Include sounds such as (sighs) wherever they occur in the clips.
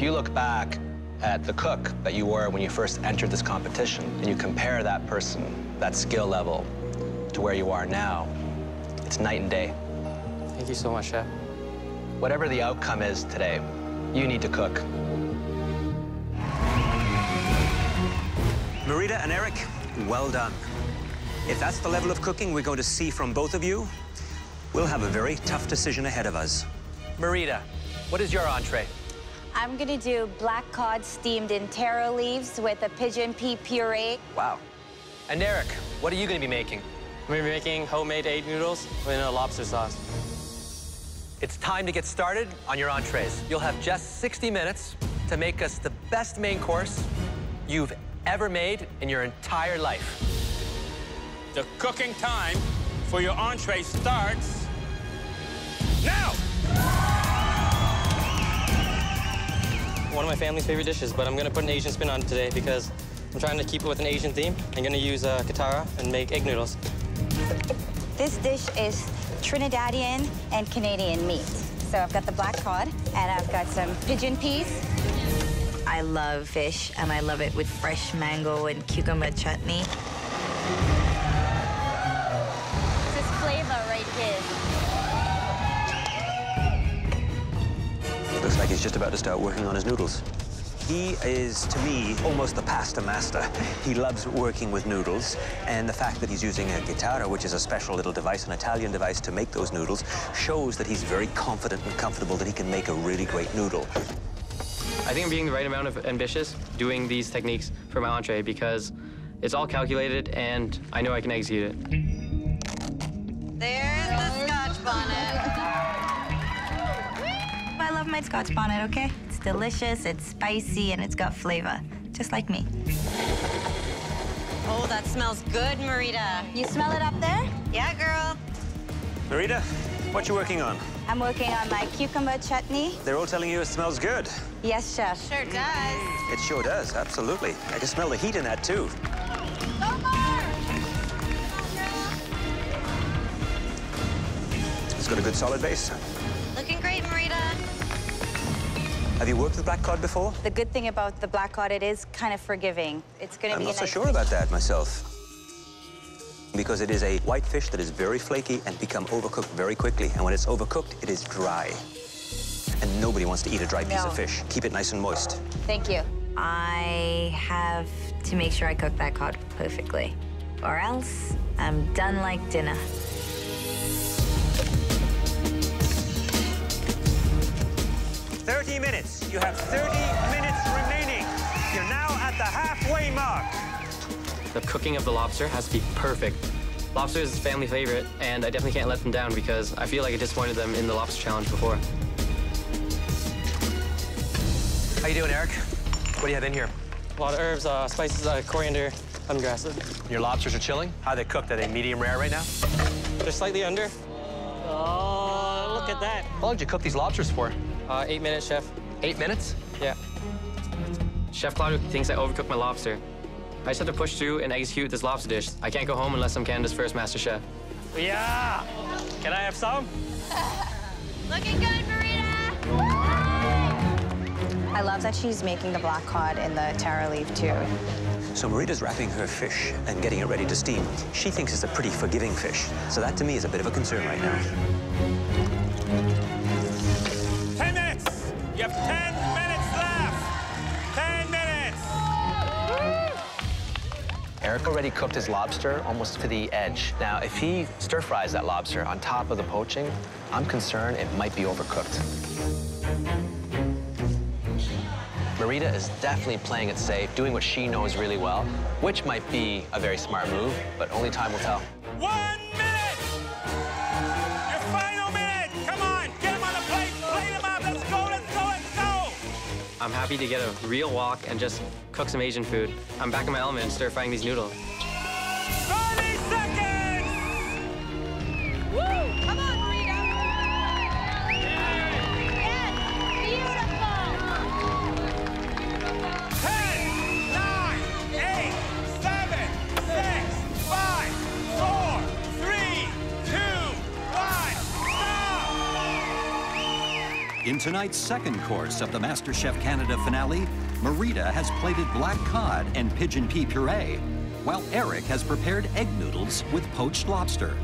If you look back at the cook that you were when you first entered this competition, and you compare that person, that skill level, to where you are now, it's night and day. Thank you so much, Chef. Whatever the outcome is today, you need to cook. Marida and Eric, well done. If that's the level of cooking we're going to see from both of you, we'll have a very tough decision ahead of us. Marida, what is your entree? I'm gonna do black cod steamed in taro leaves with a pigeon pea puree. Wow. And Eric, what are you gonna be making? I'm gonna be making homemade egg noodles with a lobster sauce. It's time to get started on your entrees. You'll have just 60 minutes to make us the best main course you've ever made in your entire life. The cooking time for your entree starts now! One of my family's favorite dishes, but I'm gonna put an Asian spin on it today because I'm trying to keep it with an Asian theme. I'm gonna use uh, guitarra and make egg noodles. This dish is Trinidadian and Canadian meat. So I've got the black cod, and I've got some pigeon peas. I love fish, and I love it with fresh mango and cucumber chutney. Looks like he's just about to start working on his noodles. He is, to me, almost the pasta master. He loves working with noodles, and the fact that he's using a guitarra, which is a special little device, an Italian device to make those noodles, shows that he's very confident and comfortable that he can make a really great noodle. I think I'm being the right amount of ambitious doing these techniques for my entree because it's all calculated and I know I can execute it. There's the scotch bonnet. I love my scotch bonnet, okay? It's delicious, it's spicy, and it's got flavor, just like me. Oh, that smells good, Marida. You smell it up there? Yeah, girl. Marida, what you working on? I'm working on my cucumber chutney. They're all telling you it smells good. Yes, chef. Sure does. It sure does, absolutely. I can smell the heat in that, too. It's got a good solid base. Looking great, Marida. Have you worked with black cod before? The good thing about the black cod, it is kind of forgiving. It's going to be I'm not so nice sure about that myself. Because it is a white fish that is very flaky and become overcooked very quickly. And when it's overcooked, it is dry. And nobody wants to eat a dry piece of fish. Keep it nice and moist. Thank you. I have to make sure I cook that cod perfectly, or else I'm done like dinner. Thirty minutes. You have 30 minutes remaining. You're now at the halfway mark. The cooking of the lobster has to be perfect. Lobster is a family favorite, and I definitely can't let them down because I feel like I disappointed them in the lobster challenge before. How you doing, Eric? What do you have in here? A lot of herbs, uh, spices, uh, coriander, lemongrass. Your lobsters are chilling? How are they cooked? Are they medium rare right now? They're slightly under. Oh, look at that. How long did you cook these lobsters for? Uh, eight minutes, chef. Eight minutes? Yeah. Chef Claudio thinks I overcooked my lobster. I just have to push through and execute this lobster dish. I can't go home unless I'm Canada's first master chef. Yeah! Can I have some? (laughs) Looking good, Marida. I love that she's making the black cod in the taro leaf, too. So Marida's wrapping her fish and getting it ready to steam. She thinks it's a pretty forgiving fish. So that, to me, is a bit of a concern right now. Have ten minutes left! Ten minutes! Eric already cooked his lobster almost to the edge. Now, if he stir fries that lobster on top of the poaching, I'm concerned it might be overcooked. Marida is definitely playing it safe, doing what she knows really well, which might be a very smart move, but only time will tell. One happy to get a real wok and just cook some Asian food. I'm back in my element stir frying these noodles. In tonight's second course of the MasterChef Canada finale, Marida has plated black cod and pigeon pea puree, while Eric has prepared egg noodles with poached lobster.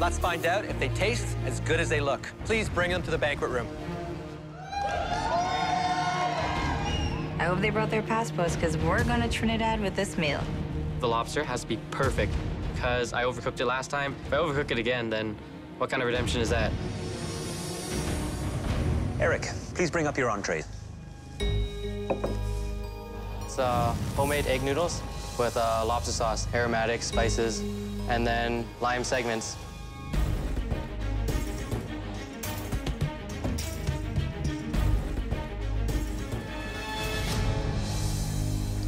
Let's find out if they taste as good as they look. Please bring them to the banquet room. I hope they brought their passports because we're going to Trinidad with this meal. The lobster has to be perfect because I overcooked it last time. If I overcook it again, then what kind of redemption is that? Eric, please bring up your entree. It's uh, homemade egg noodles with uh, lobster sauce, aromatic spices, and then lime segments.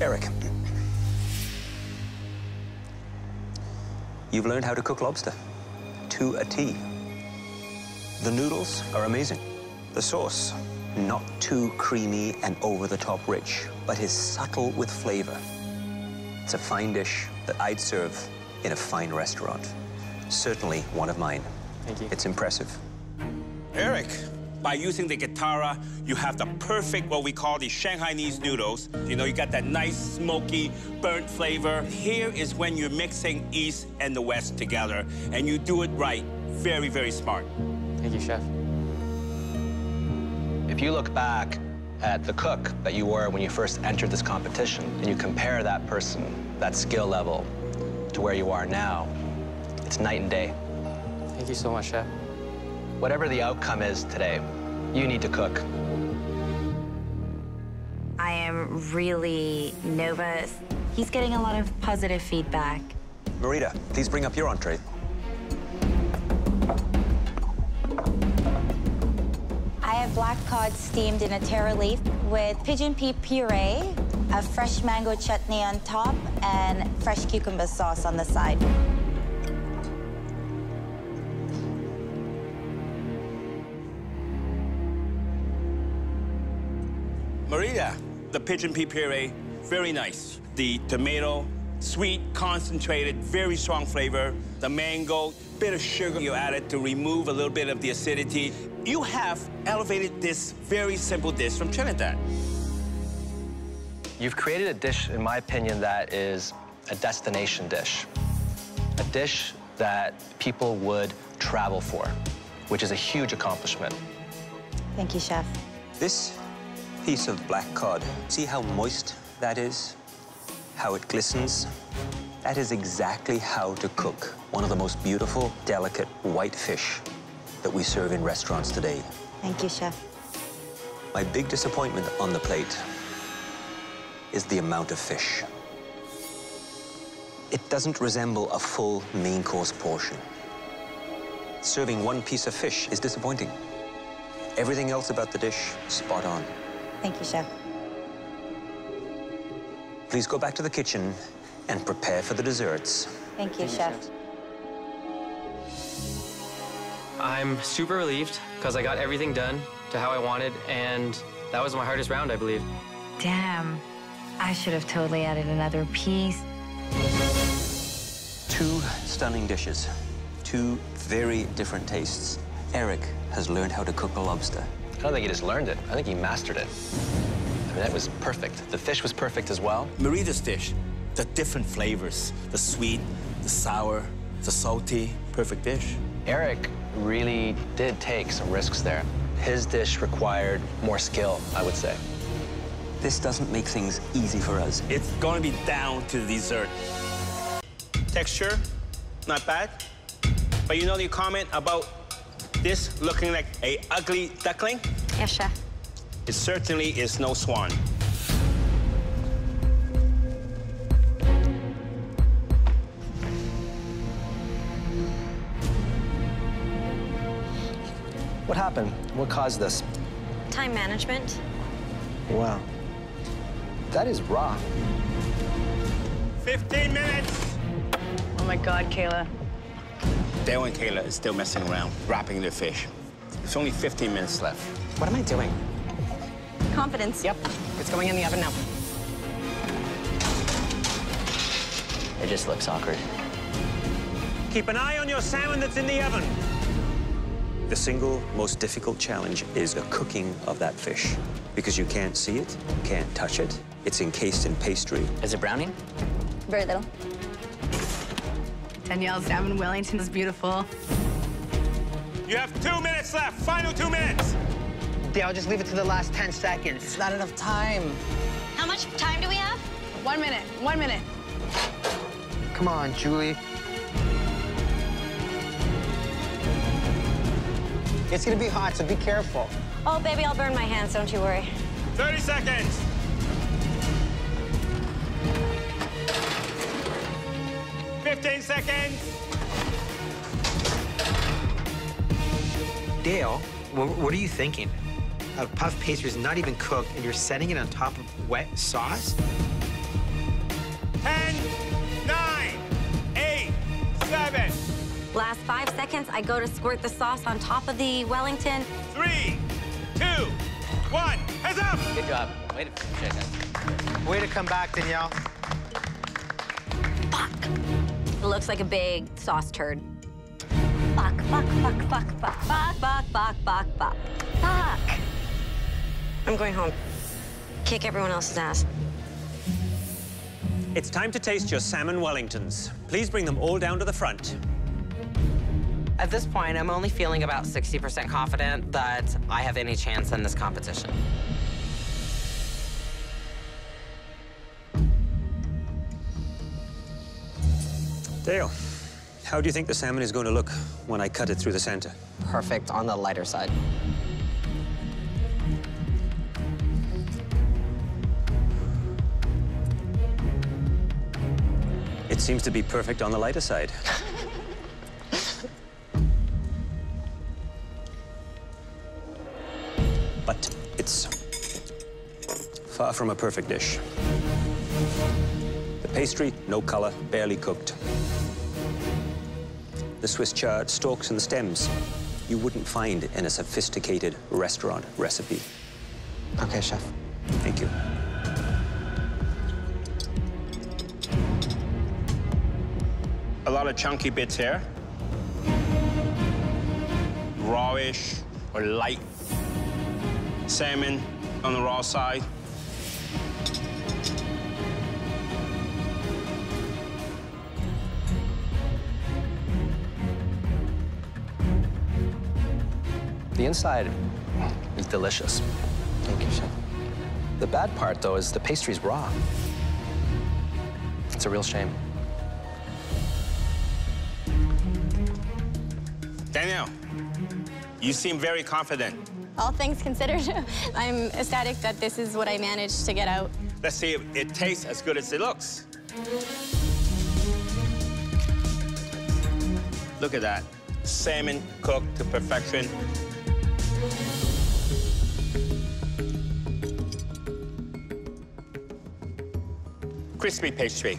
Eric. You've learned how to cook lobster to a T. The noodles are amazing. The sauce, not too creamy and over-the-top rich, but is subtle with flavor. It's a fine dish that I'd serve in a fine restaurant. Certainly one of mine. Thank you. It's impressive. Eric, by using the Guitarra, you have the perfect, what we call the Shanghainese noodles. You know, you got that nice, smoky, burnt flavor. Here is when you're mixing East and the West together, and you do it right. Very, very smart. Thank you, chef. If you look back at the cook that you were when you first entered this competition, and you compare that person, that skill level, to where you are now, it's night and day. Thank you so much, chef. Whatever the outcome is today, you need to cook. I am really nervous. He's getting a lot of positive feedback. Marida, please bring up your entree. Black cod steamed in a taro leaf with pigeon pea puree, a fresh mango chutney on top, and fresh cucumber sauce on the side. Marida, the pigeon pea puree, very nice. The tomato, sweet, concentrated, very strong flavor. The mango, bit of sugar you added to remove a little bit of the acidity. You have elevated this very simple dish from Trinidad. You've created a dish, in my opinion, that is a destination dish. A dish that people would travel for, which is a huge accomplishment. Thank you, Chef. This piece of black cod, see how moist that is? How it glistens? That is exactly how to cook one of the most beautiful, delicate white fish that we serve in restaurants today. Thank you, Chef. My big disappointment on the plate is the amount of fish. It doesn't resemble a full main course portion. Serving one piece of fish is disappointing. Everything else about the dish, spot on. Thank you, Chef. Please go back to the kitchen and prepare for the desserts. Thank you, Chef. I'm super relieved because I got everything done to how I wanted, and that was my hardest round, I believe. Damn. I should have totally added another piece. Two stunning dishes, two very different tastes. Eric has learned how to cook a lobster. I don't think he just learned it. I think he mastered it. I mean, that was perfect. The fish was perfect as well. Marida's dish, the different flavors, the sweet, the sour, the salty, perfect dish. Eric really did take some risks there. His dish required more skill, I would say. This doesn't make things easy for us. It's gonna be down to the dessert. Texture, not bad. But you know the comment about this looking like a ugly duckling? Yes, Chef. It certainly is no swan. What happened? What caused this? Time management. Wow. That is raw. 15 minutes. Oh my God, Kaila. Dale and Kaila is still messing around, wrapping their fish. It's only 15 minutes left. What am I doing? Confidence. Yep, it's going in the oven now. It just looks awkward. Keep an eye on your salmon that's in the oven. The single most difficult challenge is the cooking of that fish because you can't see it, can't touch it. It's encased in pastry. Is it browning? Very little. Danielle's salmon Wellington is beautiful. You have two minutes left. Final two minutes. Dale, just leave it to the last 10 seconds. It's not enough time. How much time do we have? One minute, one minute. Come on, Julie. It's gonna be hot, so be careful. Oh, baby, I'll burn my hands, don't you worry. 30 seconds. Fifteen seconds. Dale, what, what are you thinking? A puff pastry is not even cooked, and you're setting it on top of wet sauce? 10, 9, 8, 7, Last five seconds, I go to squirt the sauce on top of the Wellington. 3, 2, 1. Heads up! Good job. Way to finish it. Way to come back, Danielle. Fuck. It looks like a big sauce turd. Fuck, fuck, fuck, fuck, fuck, fuck, fuck, fuck, fuck, fuck. Fuck. I'm going home. Kick everyone else's ass. It's time to taste your salmon Wellingtons. Please bring them all down to the front. At this point, I'm only feeling about 60% confident that I have any chance in this competition. Dale, how do you think the salmon is going to look when I cut it through the center? Perfect on the lighter side. Seems to be perfect on the lighter side. but it's far from a perfect dish. The pastry, no color, barely cooked. The Swiss chard, stalks and stems, you wouldn't find in a sophisticated restaurant recipe. Okay, chef. Of chunky bits here. Rawish or light salmon on the raw side. The inside is delicious. Thank you, chef. The bad part, though, is the pastry's raw. It's a real shame. Danielle, you seem very confident. All things considered, (laughs) I'm ecstatic that this is what I managed to get out. Let's see if it tastes as good as it looks. Look at that. Salmon cooked to perfection. Crispy pastry.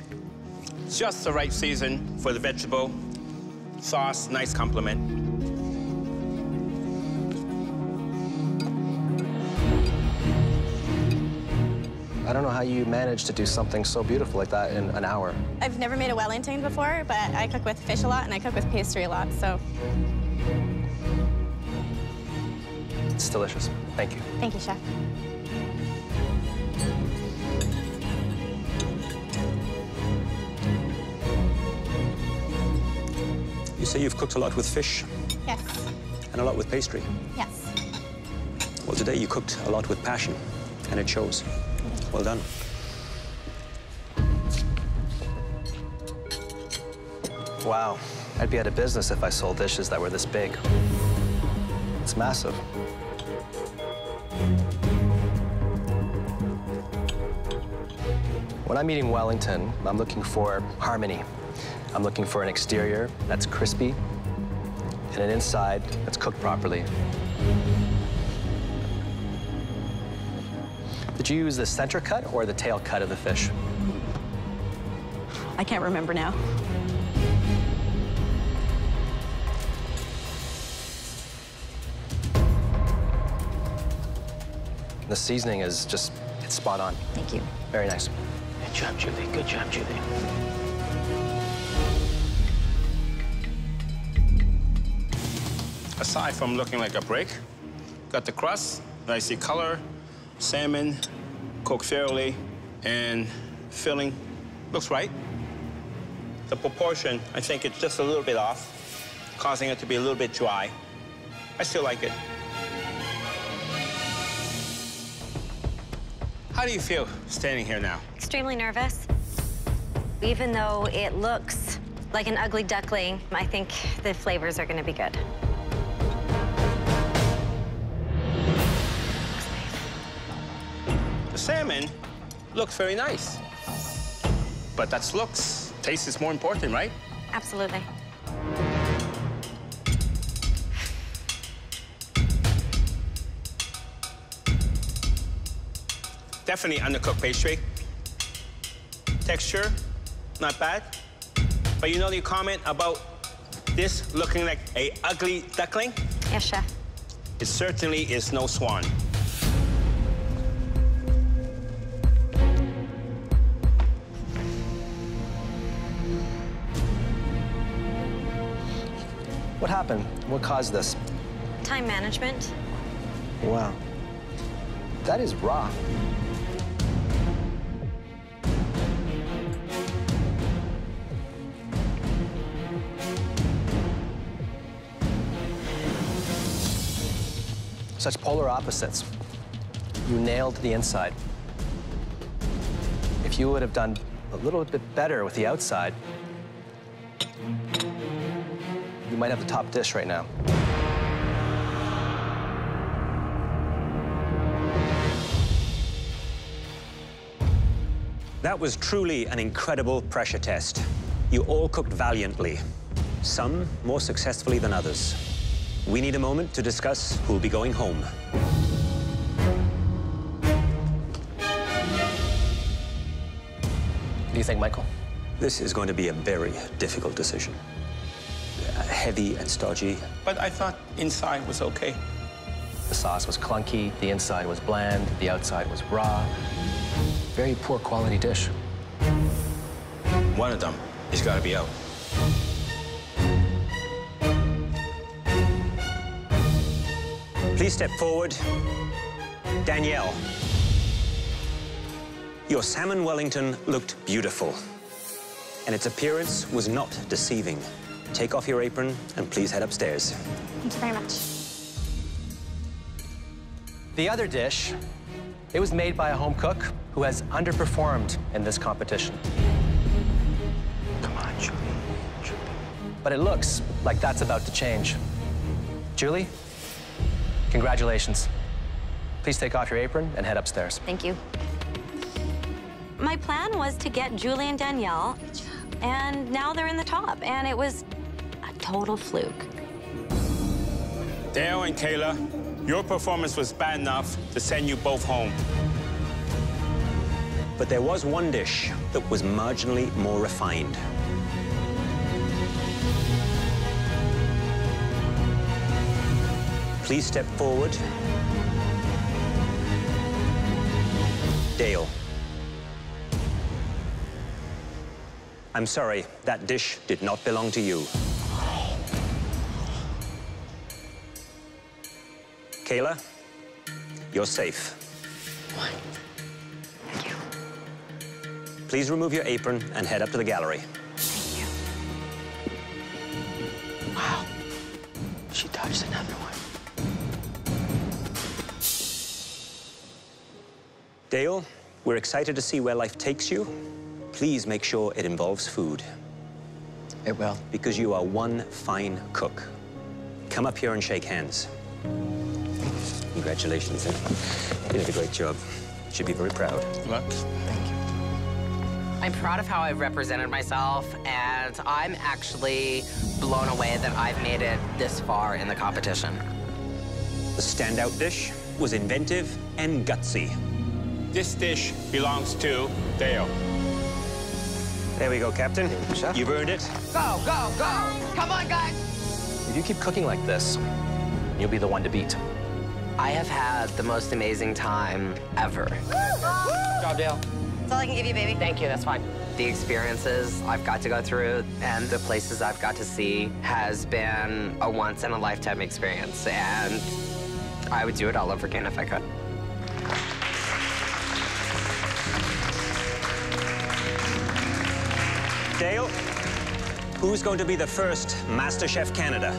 Just the right season for the vegetable. Sauce, nice compliment. I don't know how you managed to do something so beautiful like that in an hour. I've never made a Wellington before, but I cook with fish a lot and I cook with pastry a lot, so It's delicious. Thank you. thank you, chef. Say you've cooked a lot with fish Yes, and a lot with pastry. yes. Well, today you cooked a lot with passion, and it shows. Well done. Wow. I'd be out of business if I sold dishes that were this big. It's massive. When I'm eating Wellington, I'm looking for harmony. I'm looking for an exterior that's crispy and an inside that's cooked properly. Did you use the center cut or the tail cut of the fish? I can't remember now. The seasoning is just, it's spot on. Thank you. Very nice. Good job, Julie. Good job, Julie. Aside from looking like a brick, got the crust, nicely color, salmon, cooked thoroughly, and filling looks right. The proportion, I think it's just a little bit off, causing it to be a little bit dry. I still like it. How do you feel standing here now? Extremely nervous. Even though it looks like an ugly duckling, I think the flavors are gonna be good. Salmon looks very nice. But that's looks. Taste is more important, right? Absolutely. Definitely undercooked pastry. Texture, not bad. But you know your comment about this looking like a ugly duckling? Yes, chef. It certainly is no swan. What happened? What caused this? Time management. Wow. That is raw. Such polar opposites. You nailed the inside. If you would have done a little bit better with the outside, you might have the top dish right now. That was truly an incredible pressure test. You all cooked valiantly, some more successfully than others. We need a moment to discuss who'll be going home. What do you think, Michael? This is going to be a very difficult decision. Heavy and stodgy. But I thought inside was okay. The sauce was clunky, the inside was bland, the outside was raw. Very poor quality dish. One of them has got to be out. Please step forward. Danielle. Your salmon Wellington looked beautiful, and its appearance was not deceiving. Take off your apron and please head upstairs. Thank you very much. The other dish, it was made by a home cook who has underperformed in this competition. Come on, Julie. Julie. But it looks like that's about to change. Julie, congratulations. Please take off your apron and head upstairs. Thank you. My plan was to get Julie and Danielle, and now they're in the top, and it was a total fluke. Dale and Kaila, your performance was bad enough to send you both home. But there was one dish that was marginally more refined. Please step forward. Dale. I'm sorry, that dish did not belong to you. Kaila, you're safe. Thank you. Please remove your apron and head up to the gallery. Thank you. Wow. She dodged another one. Dale, we're excited to see where life takes you. Please make sure it involves food. It will. Because you are one fine cook. Come up here and shake hands. Congratulations. eh? You did a great job. Should be very proud. Good luck. Thank you. I'm proud of how I've represented myself, and I'm actually blown away that I've made it this far in the competition. The standout dish was inventive and gutsy. This dish belongs to Dale. There we go, Captain. Chef. You've earned it. Go, go, go! Come on, guys! If you keep cooking like this, you'll be the one to beat. I have had the most amazing time ever. Good job, Dale. That's all I can give you, baby. Thank you, that's fine. The experiences I've got to go through and the places I've got to see has been a once in a lifetime experience. And I would do it all over again if I could. Dale, who's going to be the first Master Chef Canada?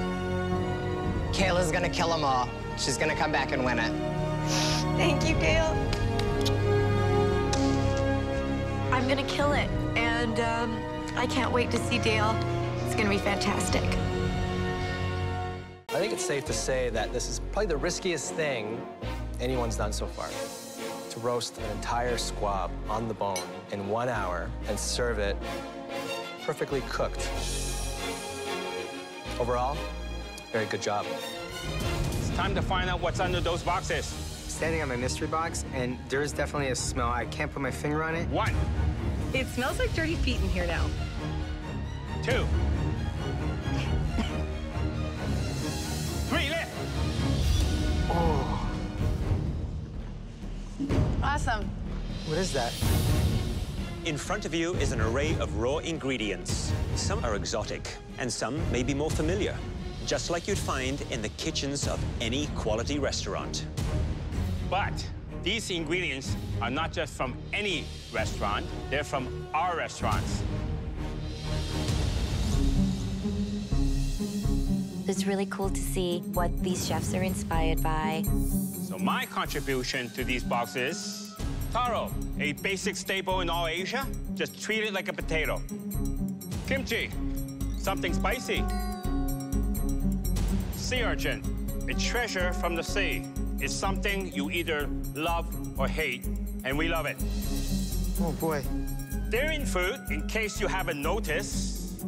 Kaila's gonna kill them all. She's gonna come back and win it. Thank you, Gail. I'm gonna kill it, and um, I can't wait to see Dale. It's gonna be fantastic. I think it's safe to say that this is probably the riskiest thing anyone's done so far. To roast an entire squab on the bone in one hour and serve it perfectly cooked. Overall, very good job. It's time to find out what's under those boxes. Standing on my mystery box, and there's definitely a smell. I can't put my finger on it. One, It smells like dirty feet in here now. two, three, lift. Oh, Awesome. what is that? In front of you is an array of raw ingredients. Some are exotic, and some may be more familiar, just like you'd find in the kitchens of any quality restaurant. But these ingredients are not just from any restaurant, they're from our restaurants. It's really cool to see what these chefs are inspired by. So my contribution to these boxes, taro, a basic staple in all Asia. Just treat it like a potato. Kimchi, something spicy. Sea urchin, a treasure from the sea. It's something you either love or hate, and we love it. Oh, boy. Durian fruit, in case you haven't noticed,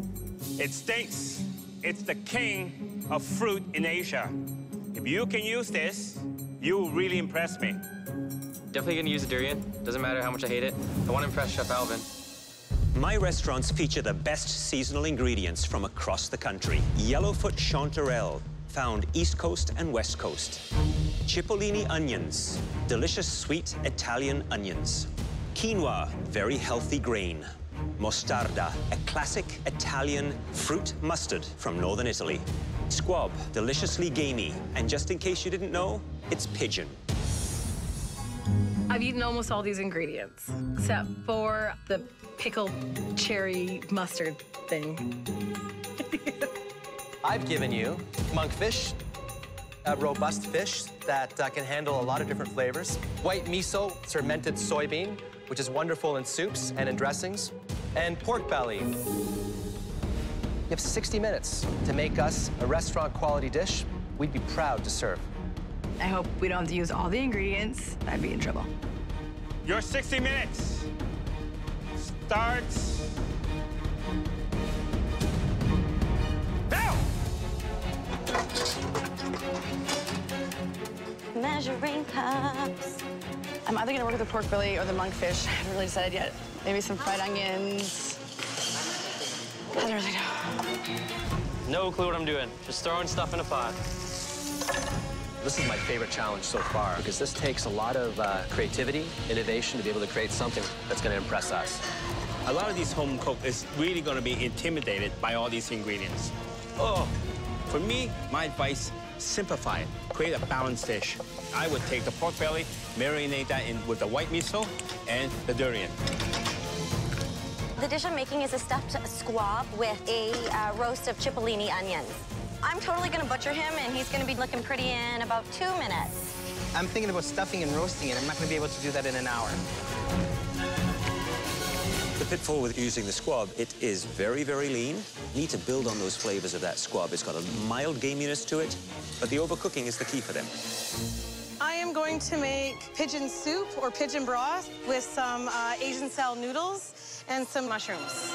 it stinks. It's the king of fruit in Asia. If you can use this, you will really impress me. Definitely gonna use a durian. Doesn't matter how much I hate it. I want to impress Chef Alvin. My restaurants feature the best seasonal ingredients from across the country. Yellowfoot chanterelle, found East Coast and West Coast. Cipollini onions, delicious sweet Italian onions. Quinoa, very healthy grain. Mostarda, a classic Italian fruit mustard from northern Italy. Squab, deliciously gamey. And just in case you didn't know, it's pigeon. I've eaten almost all these ingredients, except for the pickled cherry mustard thing. (laughs) I've given you monkfish, a robust fish that uh, can handle a lot of different flavors. White miso, fermented soybean, which is wonderful in soups and in dressings. And pork belly. You have 60 minutes to make us a restaurant quality dish we'd be proud to serve. I hope we don't have to use all the ingredients. I'd be in trouble. Your 60 minutes starts Measuring cups. I'm either gonna work with the pork belly or the monkfish. I haven't really decided yet. Maybe some fried onions. I don't really know. No clue what I'm doing. Just throwing stuff in a pot. This is my favorite challenge so far because this takes a lot of uh, creativity, innovation to be able to create something that's going to impress us. A lot of these home cook is really going to be intimidated by all these ingredients. Oh, for me, my advice: simplify it. Create a balanced dish. I would take the pork belly, marinate that in with the white miso and the durian. The dish I'm making is a stuffed squab with a uh, roast of cipollini onions. I'm totally gonna butcher him, and he's gonna be looking pretty in about two minutes. I'm thinking about stuffing and roasting it. I'm not going to be able to do that in an hour. The pitfall with using the squab, it is very, very lean. You need to build on those flavors of that squab. It's got a mild gaminess to it, but the overcooking is the key for them. I am going to make pigeon soup or pigeon broth with some uh, Asian style noodles and some mushrooms.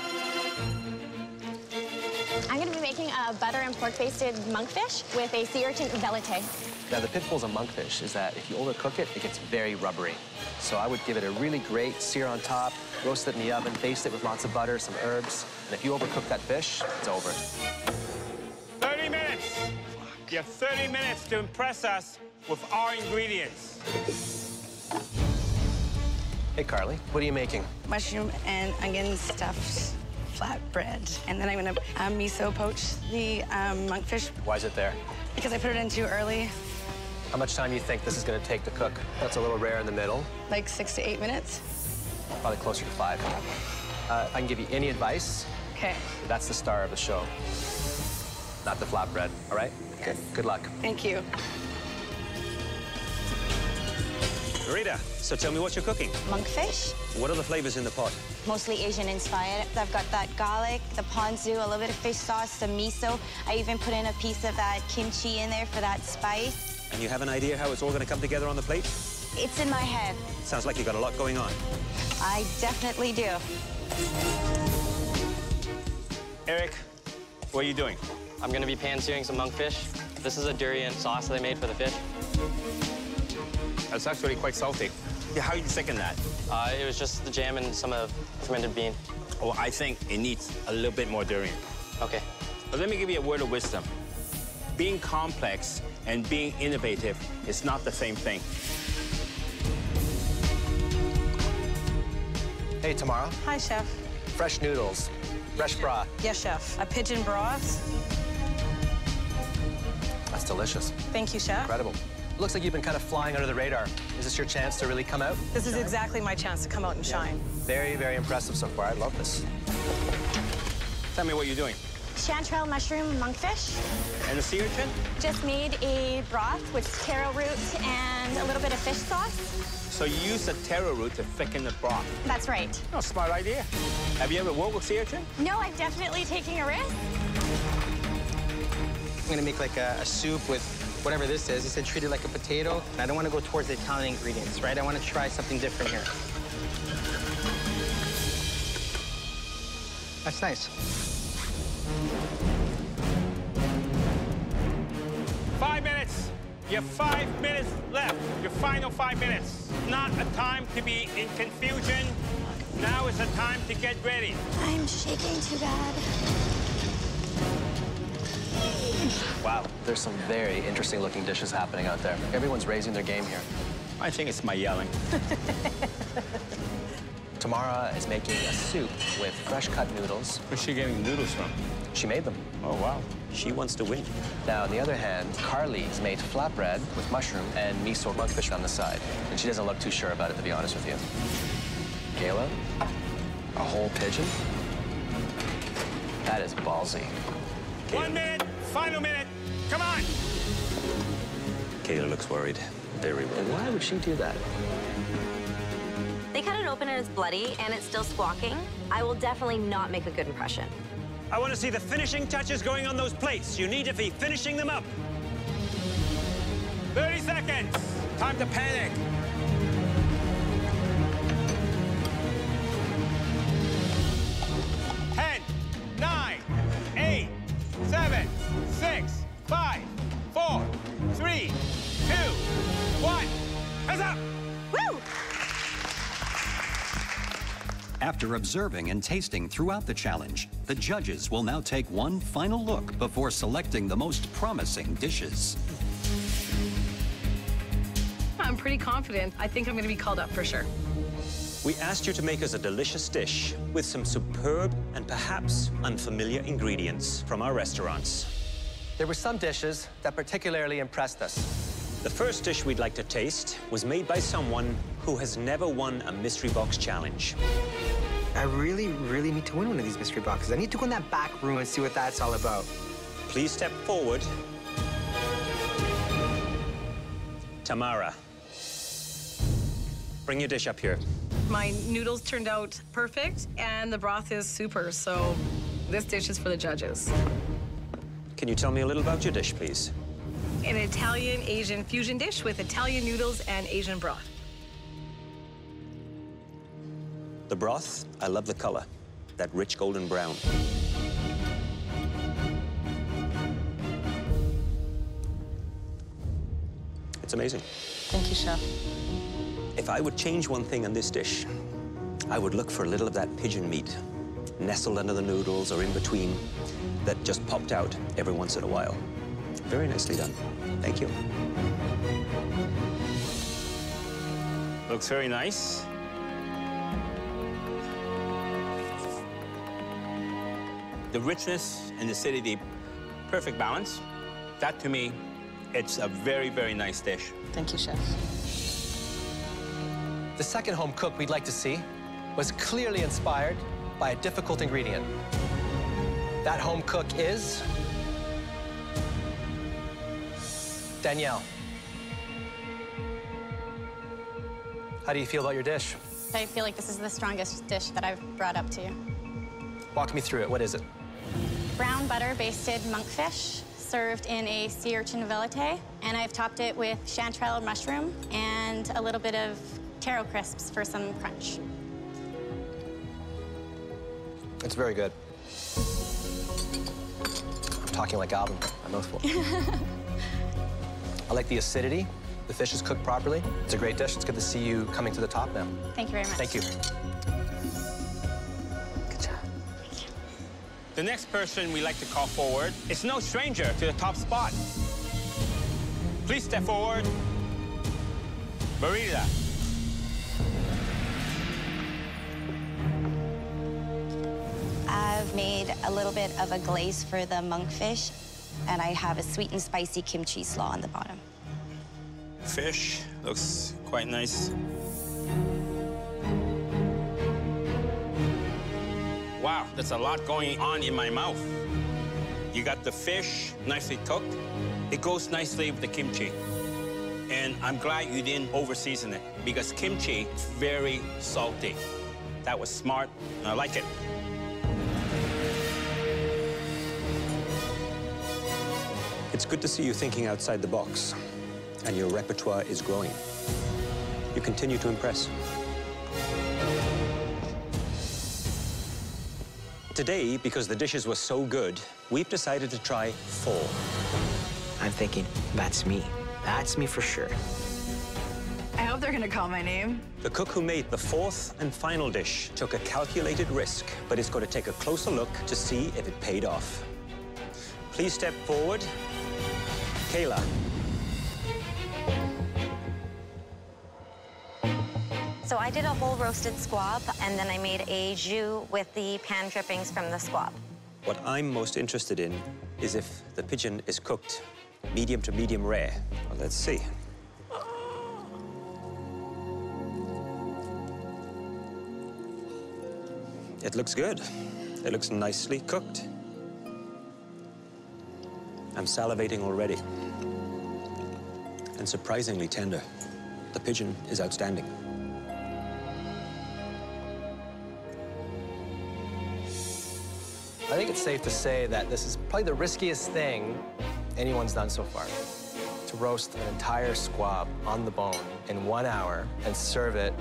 I'm going to be making a butter and pork basted monkfish with a sea urchin velouté. Now, the pitfalls of monkfish is that if you overcook it, it gets very rubbery. So I would give it a really great sear on top, roast it in the oven, baste it with lots of butter, some herbs. And if you overcook that fish, it's over. 30 minutes. You have 30 minutes to impress us with our ingredients. Hey, Carly, what are you making? Mushroom and onion stuffed flatbread. And then I'm gonna um, miso poach the um, monkfish Why is it there? because I put it in too early, How much time do you think this is going to take to cook? That's a little rare in the middle, like six to eight minutes. probably closer to five. Uh, I can give you any advice, Okay, that's the star of the show, not the flatbread, all right? Good, good luck. thank you. Rita, so tell me what you're cooking. Monkfish, What are the flavors in the pot? mostly Asian inspired. I've got that garlic, the ponzu, a little bit of fish sauce, some miso. I even put in a piece of that kimchi in there for that spice. And you have an idea how it's all going to come together on the plate? It's in my head. Sounds like you've got a lot going on. I definitely do. Eric, what are you doing? I'm gonna be pan-searing some monkfish. This is a durian sauce that I made for the fish. That's actually quite salty. Yeah, how are you thinking that? Uh, it was just the jam and some of fermented bean. Oh, I think it needs a little bit more durian. Okay. But let me give you a word of wisdom. Being complex and being innovative is not the same thing. Hey, Tamara, Hi, Chef. fresh noodles, fresh broth. Yes, Chef. A pigeon broth. That's delicious. Thank you, Chef. Incredible. Looks like you've been kind of flying under the radar. Is this your chance to really come out? This is exactly my chance to come out and shine. Very, very impressive so far. I love this. Tell me what you're doing. Chanterelle mushroom monkfish. And the sea urchin? Just made a broth with taro root and a little bit of fish sauce. So you use the taro root to thicken the broth. That's right. Oh, smart idea. Have you ever worked with sea urchin? No, I'm definitely taking a risk. I'm gonna make like a, a soup with whatever this is. It said treat it like a potato. And I don't want to go towards the Italian ingredients, right? I want to try something different here. That's nice. Five minutes. You have five minutes left. Your final five minutes. Not a time to be in confusion. Now is the time to get ready. I'm shaking too bad. Wow, there's some very interesting looking dishes happening out there. Everyone's raising their game here. I think it's my yelling. (laughs) Tamara is making a soup with fresh cut noodles. Where's she getting the noodles from? She made them. Oh, wow. She wants to win. Now, on the other hand, Carly's made flatbread with mushroom and miso monkfish on the side. And she doesn't look too sure about it, to be honest with you. Kaila, a whole pigeon? That is ballsy. One minute, final minute. Come on. Kaila looks worried. Very worried. Why would she do that? They cut it open and it's bloody and it's still squawking. I will definitely not make a good impression. I want to see the finishing touches going on those plates. You need to be finishing them up. 30 seconds. Time to panic. After observing and tasting throughout the challenge, the judges will now take one final look before selecting the most promising dishes. I'm pretty confident. I think I'm going to be called up for sure. We asked you to make us a delicious dish with some superb and perhaps unfamiliar ingredients from our restaurants. There were some dishes that particularly impressed us. The first dish we'd like to taste was made by someone who has never won a mystery box challenge. I really, really need to win one of these mystery boxes. I need to go in that back room and see what that's all about. Please step forward. Tamara. Bring your dish up here. My noodles turned out perfect, and the broth is super, so this dish is for the judges. Can you tell me a little about your dish, please? An Italian-Asian fusion dish with Italian noodles and Asian broth. The broth, I love the color. That rich golden brown. It's amazing. Thank you, Chef. If I would change one thing on this dish, I would look for a little of that pigeon meat nestled under the noodles or in between that just popped out every once in a while. Very nicely done. Thank you. Looks very nice. The richness and acidity, perfect balance. That to me, it's a very, very nice dish. Thank you, chef. The second home cook we'd like to see was clearly inspired by a difficult ingredient. That home cook is Danielle. How do you feel about your dish? I feel like this is the strongest dish that I've brought up to you. Walk me through it. What is it? Brown butter basted monkfish served in a sea urchin velouté, and I've topped it with chanterelle mushroom and a little bit of taro crisps for some crunch. It's very good. I'm talking like Alvin, a mouthful. (laughs) I like the acidity. The fish is cooked properly. It's a great dish. It's good to see you coming to the top now. Thank you very much. Thank you. Good job. The next person we like to call forward is no stranger to the top spot. Please step forward. Marida. I've made a little bit of a glaze for the monkfish, and I have a sweet and spicy kimchi slaw on the bottom. Fish looks quite nice. Wow, there's a lot going on in my mouth. You got the fish nicely cooked. It goes nicely with the kimchi. And I'm glad you didn't over-season it because kimchi is very salty. That was smart. I like it. It's good to see you thinking outside the box, and your repertoire is growing. You continue to impress. Today, because the dishes were so good, we've decided to try four. I'm thinking, that's me. That's me for sure. I hope they're gonna call my name. The cook who made the fourth and final dish took a calculated risk, but is going to take a closer look to see if it paid off. Please step forward. Kaila. So I did a whole roasted squab, and then I made a jus with the pan drippings from the squab. What I'm most interested in is if the pigeon is cooked medium to medium rare. Well, let's see. It looks good. It looks nicely cooked. I'm salivating already. And surprisingly tender. The pigeon is outstanding. I think it's safe to say that this is probably the riskiest thing anyone's done so far. To roast an entire squab on the bone in one hour and serve it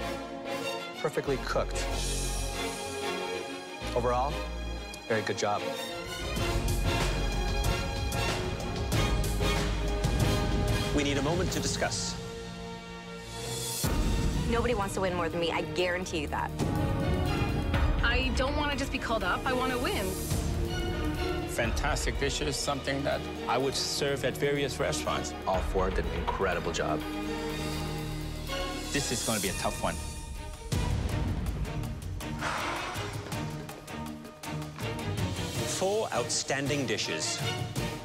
perfectly cooked. Overall, very good job. We need a moment to discuss. Nobody wants to win more than me. I guarantee you that. I don't want to just be called up. I want to win. Fantastic dishes, something that I would serve at various restaurants. All four did an incredible job. This is going to be a tough one. Four outstanding dishes,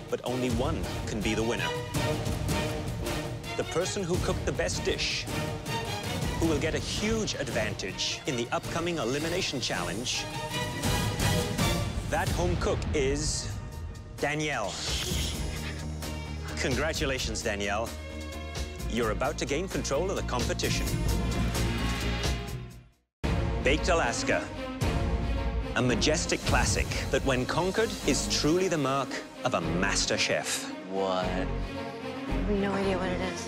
but only one can be the winner. The person who cooked the best dish, who will get a huge advantage in the upcoming elimination challenge. That home cook is Danielle. Congratulations, Danielle. You're about to gain control of the competition. Baked Alaska, a majestic classic that, when conquered, is truly the mark of a master chef. What? I have no idea what it is.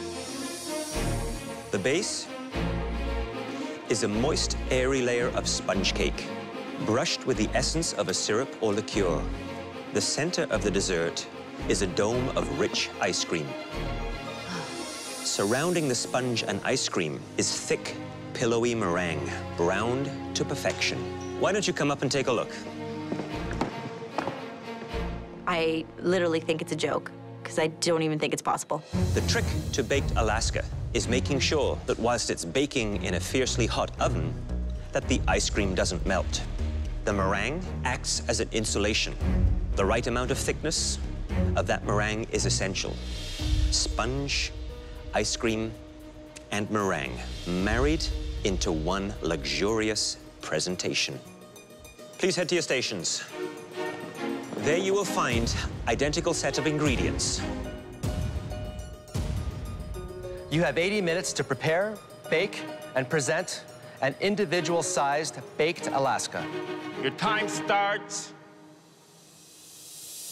The base is a moist, airy layer of sponge cake, brushed with the essence of a syrup or liqueur. The center of the dessert is a dome of rich ice cream. Surrounding the sponge and ice cream is thick, pillowy meringue, browned to perfection. Why don't you come up and take a look? I literally think it's a joke, because I don't even think it's possible. The trick to baked Alaska is making sure that whilst it's baking in a fiercely hot oven, that the ice cream doesn't melt. the meringue acts as an insulation. The right amount of thickness of that meringue is essential. Sponge, ice cream, and meringue married into one luxurious presentation. Please head to your stations. There you will find identical set of ingredients. You have 80 minutes to prepare, bake, and present an individual-sized baked Alaska. Your time starts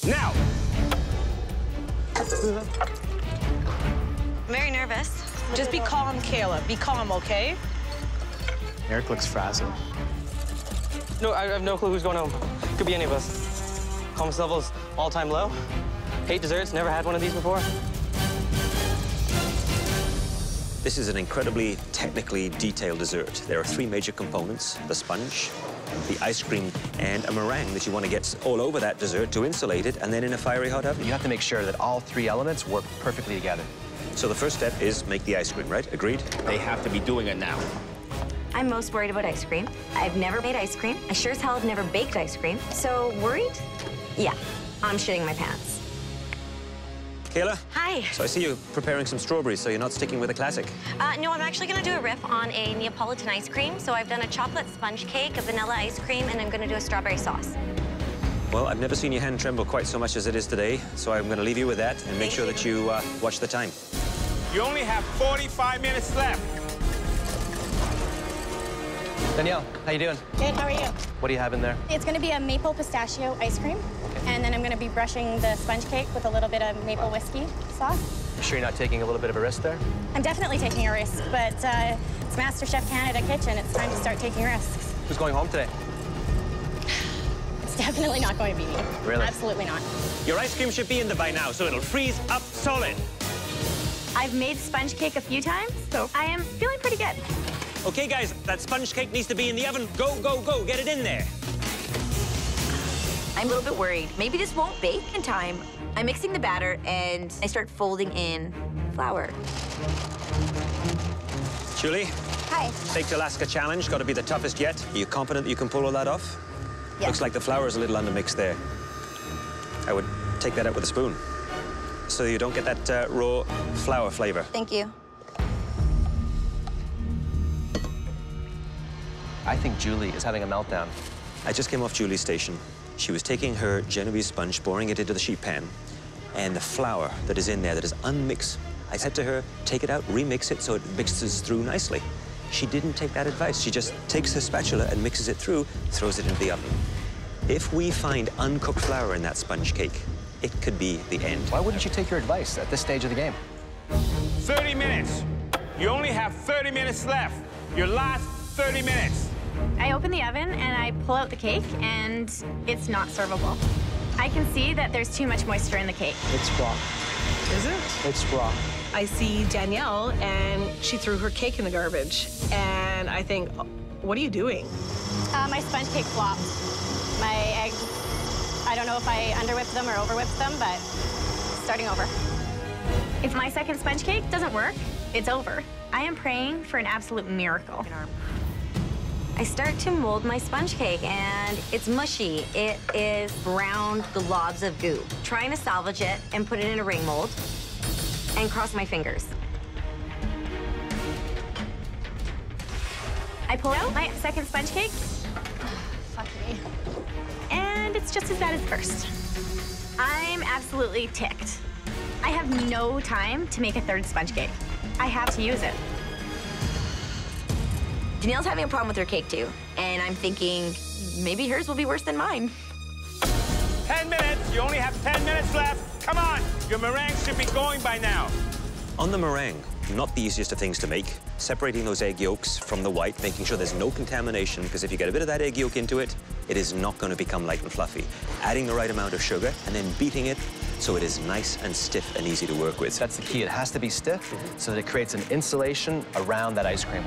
now. I'm very nervous. Just be calm, Kaila. Be calm, okay? Eric looks frazzled. No, I have no clue who's going home. Could be any of us. Calmness levels all-time low. Hate desserts, never had one of these before. This is an incredibly technically detailed dessert. There are three major components, the sponge, the ice cream, and a meringue that you want to get all over that dessert to insulate it, and then in a fiery hot oven. You have to make sure that all three elements work perfectly together. So the first step is make the ice cream, right? Agreed? They have to be doing it now. I'm most worried about ice cream. I've never made ice cream. I sure as hell have never baked ice cream. So worried? Yeah, I'm shitting my pants. Kaila? Hi. So I see you're preparing some strawberries, so you're not sticking with a classic. Uh, no, I'm actually gonna do a riff on a Neapolitan ice cream. So I've done a chocolate sponge cake, a vanilla ice cream, and I'm gonna do a strawberry sauce. Well, I've never seen your hand tremble quite so much as it is today, so I'm going to leave you with that and make sure that you uh, watch the time. You only have 45 minutes left. Danielle, how you doing? Good, how are you? What do you have in there? It's gonna be a maple pistachio ice cream. And then I'm gonna be brushing the sponge cake with a little bit of maple whiskey sauce. You sure you're not taking a little bit of a risk there? I'm definitely taking a risk, but uh, it's MasterChef Canada Kitchen. It's time to start taking risks. Who's going home today? It's definitely not going to be me. Really? Absolutely not. Your ice cream should be in there by now, so it'll freeze up solid. I've made sponge cake a few times, so I am feeling pretty good. Okay, guys, that sponge cake needs to be in the oven. Go, go, go, get it in there. I'm a little bit worried. Maybe this won't bake in time. I'm mixing the batter and I start folding in flour. Julie, Hi. Baked Alaska Challenge, got to be the toughest yet. Are you confident that you can pull all that off? Yeah. Looks like the flour is a little undermixed there. I would take that out with a spoon so you don't get that uh, raw flour flavor. Thank you. I think Julie is having a meltdown. I just came off Julie's station. She was taking her Genovese sponge, pouring it into the sheet pan, and the flour that is in there that is unmixed. I said to her, take it out, remix it so it mixes through nicely. She didn't take that advice. She just takes her spatula and mixes it through, throws it into the oven. If we find uncooked flour in that sponge cake, it could be the end. Why wouldn't you take your advice at this stage of the game? 30 minutes. You only have 30 minutes left. Your last 30 minutes. I open the oven and I pull out the cake, and it's not servable. I can see that there's too much moisture in the cake. It's raw. Is it? It's raw. I see Danielle, and she threw her cake in the garbage. And I think, what are you doing? Uh, my sponge cake flopped. My eggs, I don't know if I underwhipped them or overwhipped them, but starting over. If my second sponge cake doesn't work, it's over. I am praying for an absolute miracle. I start to mold my sponge cake and it's mushy. It is brown globs of goo. Trying to salvage it and put it in a ring mold and cross my fingers. I pull out my second sponge cake, Fuck me. and it's just as bad as first. I'm absolutely ticked. I have no time to make a third sponge cake. I have to use it. Danielle's having a problem with her cake too, and I'm thinking maybe hers will be worse than mine. 10 minutes. You only have 10 minutes left. Come on. Your meringue should be going by now. On the meringue, not the easiest of things to make. Separating those egg yolks from the white, making sure there's no contamination, because if you get a bit of that egg yolk into it, it is not going to become light and fluffy. Adding the right amount of sugar and then beating it so it is nice and stiff and easy to work with. That's the key. It has to be stiff so that it creates an insulation around that ice cream.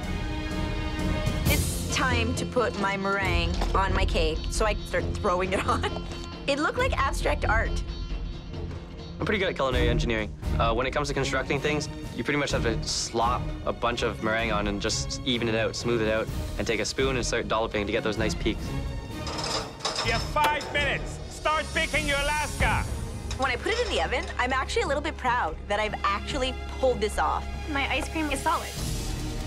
It's time to put my meringue on my cake, so I start throwing it (laughs) on. It looked like abstract art. I'm pretty good at culinary engineering. Uh, when it comes to constructing things, you pretty much have to slop a bunch of meringue on and just even it out, smooth it out, and take a spoon and start dolloping to get those nice peaks. You have five minutes. Start baking your Alaska. When I put it in the oven, I'm actually a little bit proud that I've actually pulled this off. My ice cream is solid.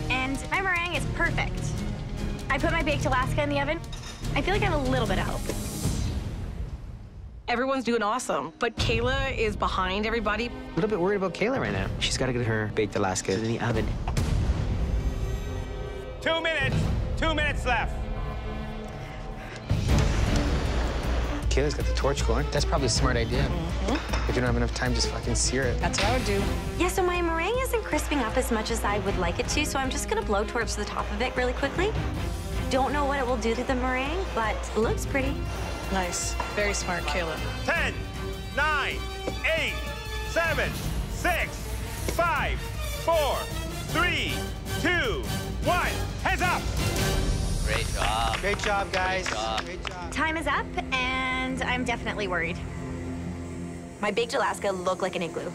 And my meringue is perfect. I put my baked Alaska in the oven. I feel like I have a little bit of hope. Everyone's doing awesome, but Kaila is behind everybody. A little bit worried about Kaila right now. She's got to get her baked Alaska in the oven. Two minutes. Two minutes left. Kaila's got the torch going. That's probably a smart idea. Mm-hmm. If you don't have enough time, just fucking sear it. That's what I would do. Yeah, so my meringue isn't crisping up as much as I would like it to, so I'm just gonna blow blowtorch the top of it really quickly. Don't know what it will do to the meringue, but it looks pretty. Nice. Very smart, Kaila. 10, 9, 8, 7, 6, 5, 4, 3, 2, 1. Heads up! Great job. Great job, guys. Great job. Time is up, and I'm definitely worried. My baked Alaska looked like an igloo,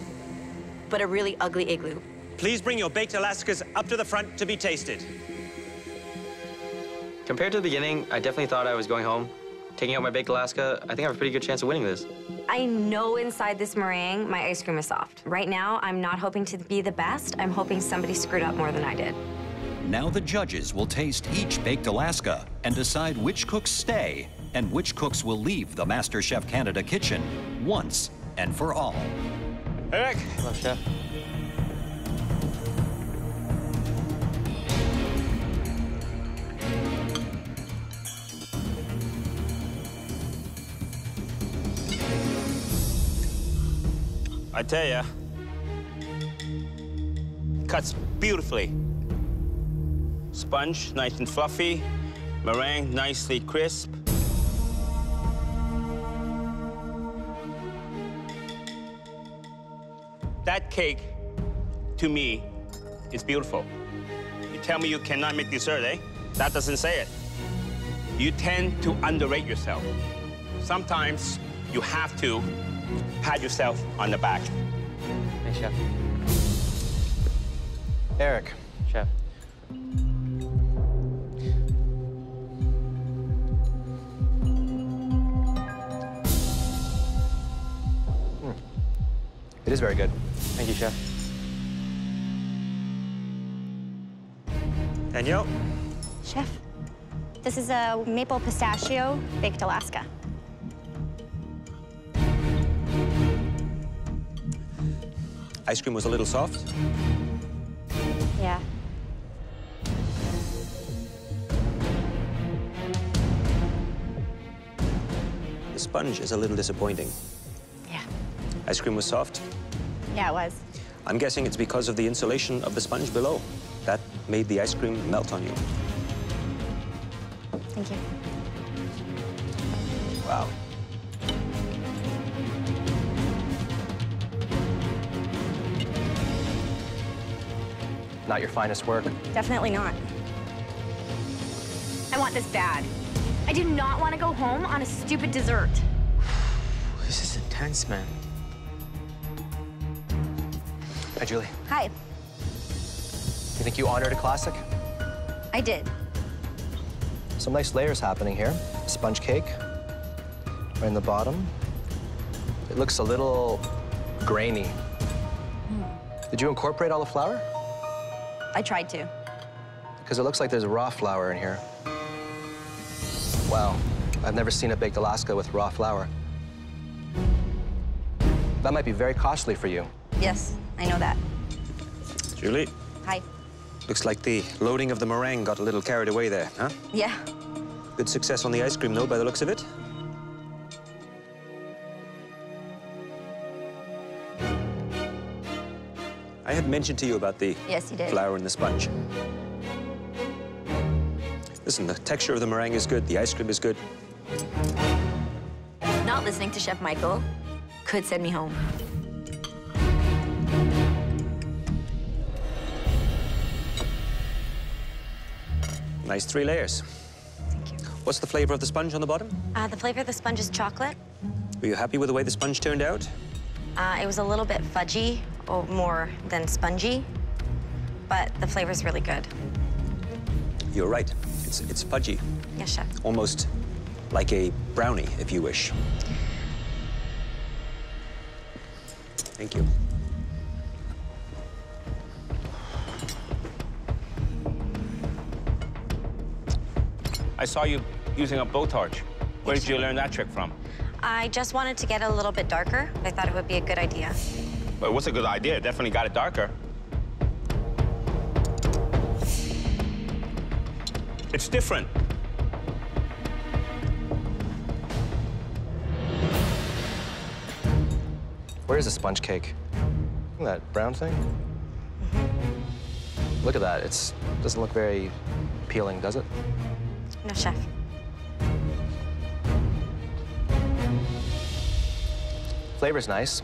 but a really ugly igloo. Please bring your baked Alaskas up to the front to be tasted. Compared to the beginning, I definitely thought I was going home. Taking out my baked Alaska, I think I have a pretty good chance of winning this. I know inside this meringue, my ice cream is soft. Right now, I'm not hoping to be the best. I'm hoping somebody screwed up more than I did. Now the judges will taste each baked Alaska and decide which cooks stay and which cooks will leave the MasterChef Canada kitchen once and for all. Eric. Hello, chef. I tell ya, cuts beautifully. Sponge, nice and fluffy. Meringue, nicely crisp. That cake, to me, is beautiful. You tell me you cannot make dessert, eh? That doesn't say it. You tend to underrate yourself. Sometimes you have to pat yourself on the back. Hey, chef. Eric. Chef. Hmm. It is very good. Thank you, chef. Danielle? Chef, this is a maple pistachio baked Alaska. Ice cream was a little soft. Yeah. The sponge is a little disappointing. Yeah. Ice cream was soft. Yeah, it was. I'm guessing it's because of the insulation of the sponge below. That made the ice cream melt on you. Thank you. Wow. Not your finest work. Definitely not. I want this bad. I do not want to go home on a stupid dessert. (sighs) This is intense, man. Hi, Julie. Hi. You think you honored a classic? I did. Some nice layers happening here. Sponge cake, right in the bottom. It looks a little grainy. Hmm. Did you incorporate all the flour? I tried to. Because it looks like there's raw flour in here. Wow, I've never seen a baked Alaska with raw flour. That might be very costly for you. Yes, I know that. Julie, Hi. looks like the loading of the meringue got a little carried away there, huh? Yeah. Good success on the ice cream, though, by the looks of it. Had mentioned to you about the Yes, you did. flour and the sponge. Listen, the texture of the meringue is good, the ice cream is good. Not listening to Chef Michael could send me home. Nice three layers. Thank you. What's the flavor of the sponge on the bottom? Uh, the flavor of the sponge is chocolate. Were you happy with the way the sponge turned out? Uh, it was a little bit fudgy, Oh, more than spongy, but the flavor's really good. You're right. It's, it's fudgy, Yes, chef. almost like a brownie, if you wish. Thank you. I saw you using a blowtorch. Where did you learn that trick from? I just wanted to get a little bit darker. I thought it would be a good idea. Well, what's a good idea? Definitely got it darker. It's different. Where is the sponge cake? Isn't that brown thing? Look at that. It doesn't look very appealing, does it? No, chef. Flavor's nice.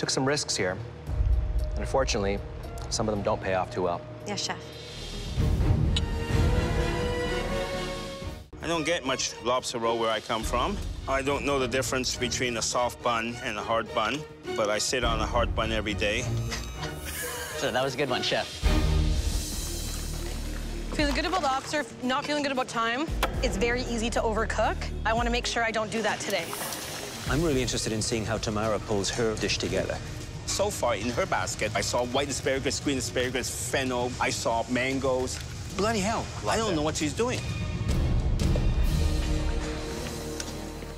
Took some risks here. And unfortunately, some of them don't pay off too well. Yes, chef. I don't get much lobster roll where I come from. I don't know the difference between a soft bun and a hard bun, but I sit on a hard bun every day. So that was a good one, chef. Feeling good about lobster, not feeling good about time. It's very easy to overcook. I want to make sure I don't do that today. I'm really interested in seeing how Tamara pulls her dish together. So far in her basket, I saw white asparagus, green asparagus, fennel. I saw mangoes. Bloody hell, I don't know what she's doing.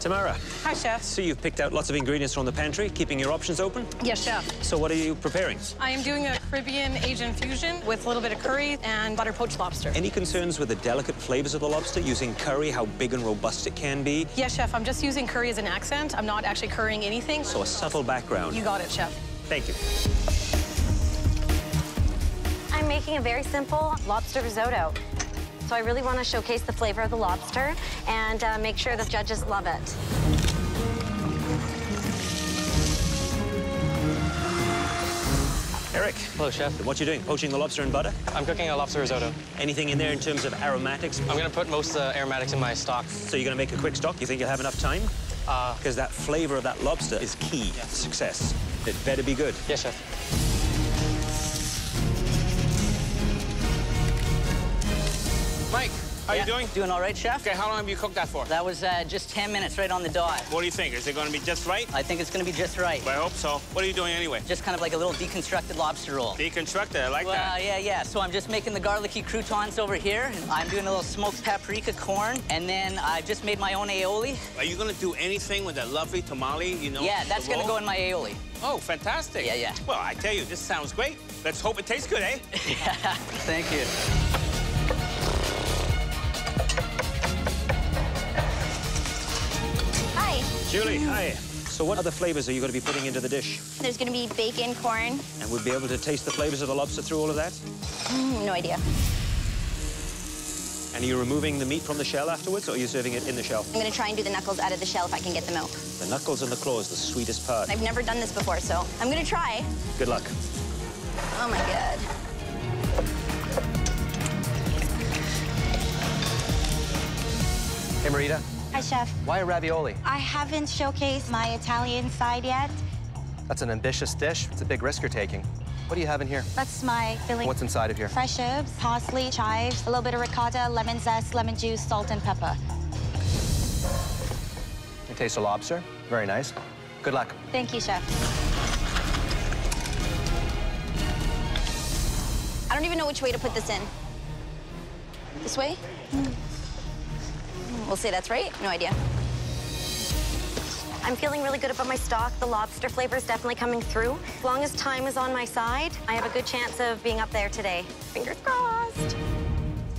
Tamara, Hi, chef. so you've picked out lots of ingredients from the pantry, keeping your options open? Yes, chef. So what are you preparing? I am doing a Caribbean Asian fusion with a little bit of curry and butter poached lobster. Any concerns with the delicate flavors of the lobster, using curry, how big and robust it can be? Yes, chef. I'm just using curry as an accent. I'm not actually currying anything. So a subtle background. You got it, chef. Thank you. I'm making a very simple lobster risotto. So I really want to showcase the flavor of the lobster and uh, make sure the judges love it. Eric. Hello, chef. What you doing? Poaching the lobster in butter? I'm cooking a lobster risotto. Anything in there in terms of aromatics? I'm gonna put most of the aromatics in my stock. So you're gonna make a quick stock? You think you'll have enough time? Uh, Because that flavor of that lobster is key to success. It better be good. Yes, chef. How Yeah, you doing? Doing all right, chef? Okay, how long have you cooked that for? That was uh, just 10 minutes right on the dot. What do you think? Is it going to be just right? I think it's going to be just right. I hope so. What are you doing anyway? Just kind of like a little deconstructed lobster roll. Deconstructed, I like well, that. yeah, yeah. So I'm just making the garlicky croutons over here. I'm doing a little smoked paprika corn. And then I've just made my own aioli. Are you going to do anything with that lovely tomalley, you know? Yeah, that's going to go in my aioli. Oh, fantastic. Yeah, yeah. Well, I tell you, this sounds great. Let's hope it tastes good, eh? (laughs) yeah, thank you. Julie, hi. So what other flavors are you going to be putting into the dish? There's gonna be bacon, corn. And we'll be able to taste the flavors of the lobster through all of that? Mm, no idea. And are you removing the meat from the shell afterwards, or are you serving it in the shell? I'm gonna try and do the knuckles out of the shell if I can get the milk. The knuckles and the claws, the sweetest part. I've never done this before, so I'm gonna try. Good luck. Oh my god. Hey, Marida, Hi, chef. why a ravioli? I haven't showcased my Italian side yet. That's an ambitious dish. It's a big risk you're taking. What do you have in here? That's my filling. What's inside of here? Fresh herbs, parsley, chives, a little bit of ricotta, lemon zest, lemon juice, salt, and pepper. It tastes a lobster. Very nice. Good luck. Thank you, chef. I don't even know which way to put this in. This way? Mm. We'll say that's right. No idea. I'm feeling really good about my stock. The lobster flavor is definitely coming through. As long as time is on my side, I have a good chance of being up there today. Fingers crossed.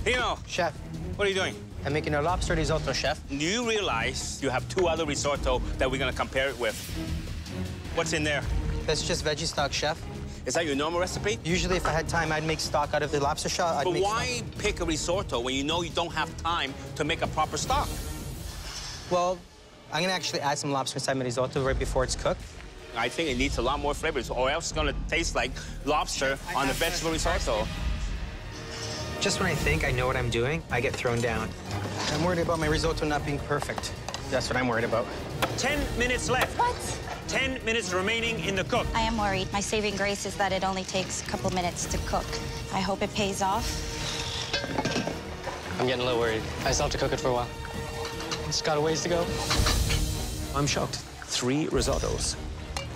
Pino, Chef, what are you doing? I'm making a lobster risotto, chef. Do you realize you have two other risotto that we're going to compare it with? What's in there? That's just veggie stock, chef. Is that your normal recipe? Usually, if I had time, I'd make stock out of the lobster shell. I'd But make why pick a risotto when you know you don't have time to make a proper stock? Well, I'm gonna actually add some lobster inside my risotto right before it's cooked. I think it needs a lot more flavors, or else it's going to taste like lobster on a vegetable risotto. Just when I think I know what I'm doing, I get thrown down. I'm worried about my risotto not being perfect. That's what I'm worried about. Ten minutes left. What? Ten minutes remaining in the cook. I am worried. My saving grace is that it only takes a couple minutes to cook. I hope it pays off. I'm getting a little worried. I still have to cook it for a while. It's got a ways to go. I'm shocked. Three risottos.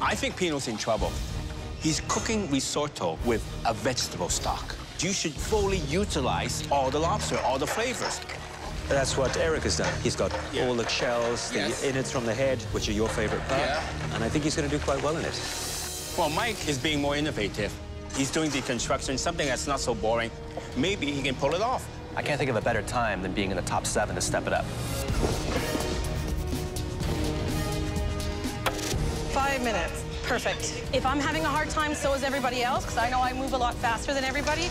I think Pino's in trouble. He's cooking risotto with a vegetable stock. You should fully utilize all the lobster, all the flavors. That's what Eric has done. He's got all the shells, the Yes. innards from the head, which are your favorite part. Yeah. And I think he's going to do quite well in it. Well, Mike is being more innovative. He's doing the construction, something that's not so boring. Maybe he can pull it off. I can't think of a better time than being in the top seven to step it up. Five minutes. Perfect. If I'm having a hard time, so is everybody else, because I know I move a lot faster than everybody.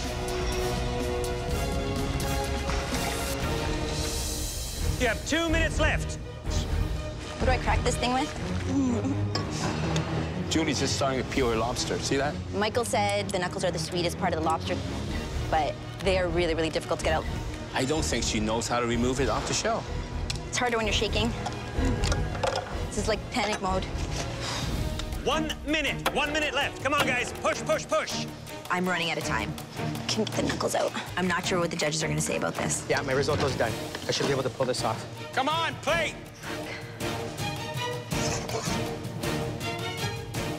You have two minutes left. What do I crack this thing with? (laughs) Julie's just starting to peel her lobster. See that? Michael said the knuckles are the sweetest part of the lobster, but they are really, really difficult to get out. I don't think she knows how to remove it off the shell. It's harder when you're shaking. This is like panic mode. One minute. One minute left. Come on, guys. Push, push, push. I'm running out of time. Can get the knuckles out. I'm not sure what the judges are going to say about this. Yeah, my risotto's done. I should be able to pull this off. Come on, plate.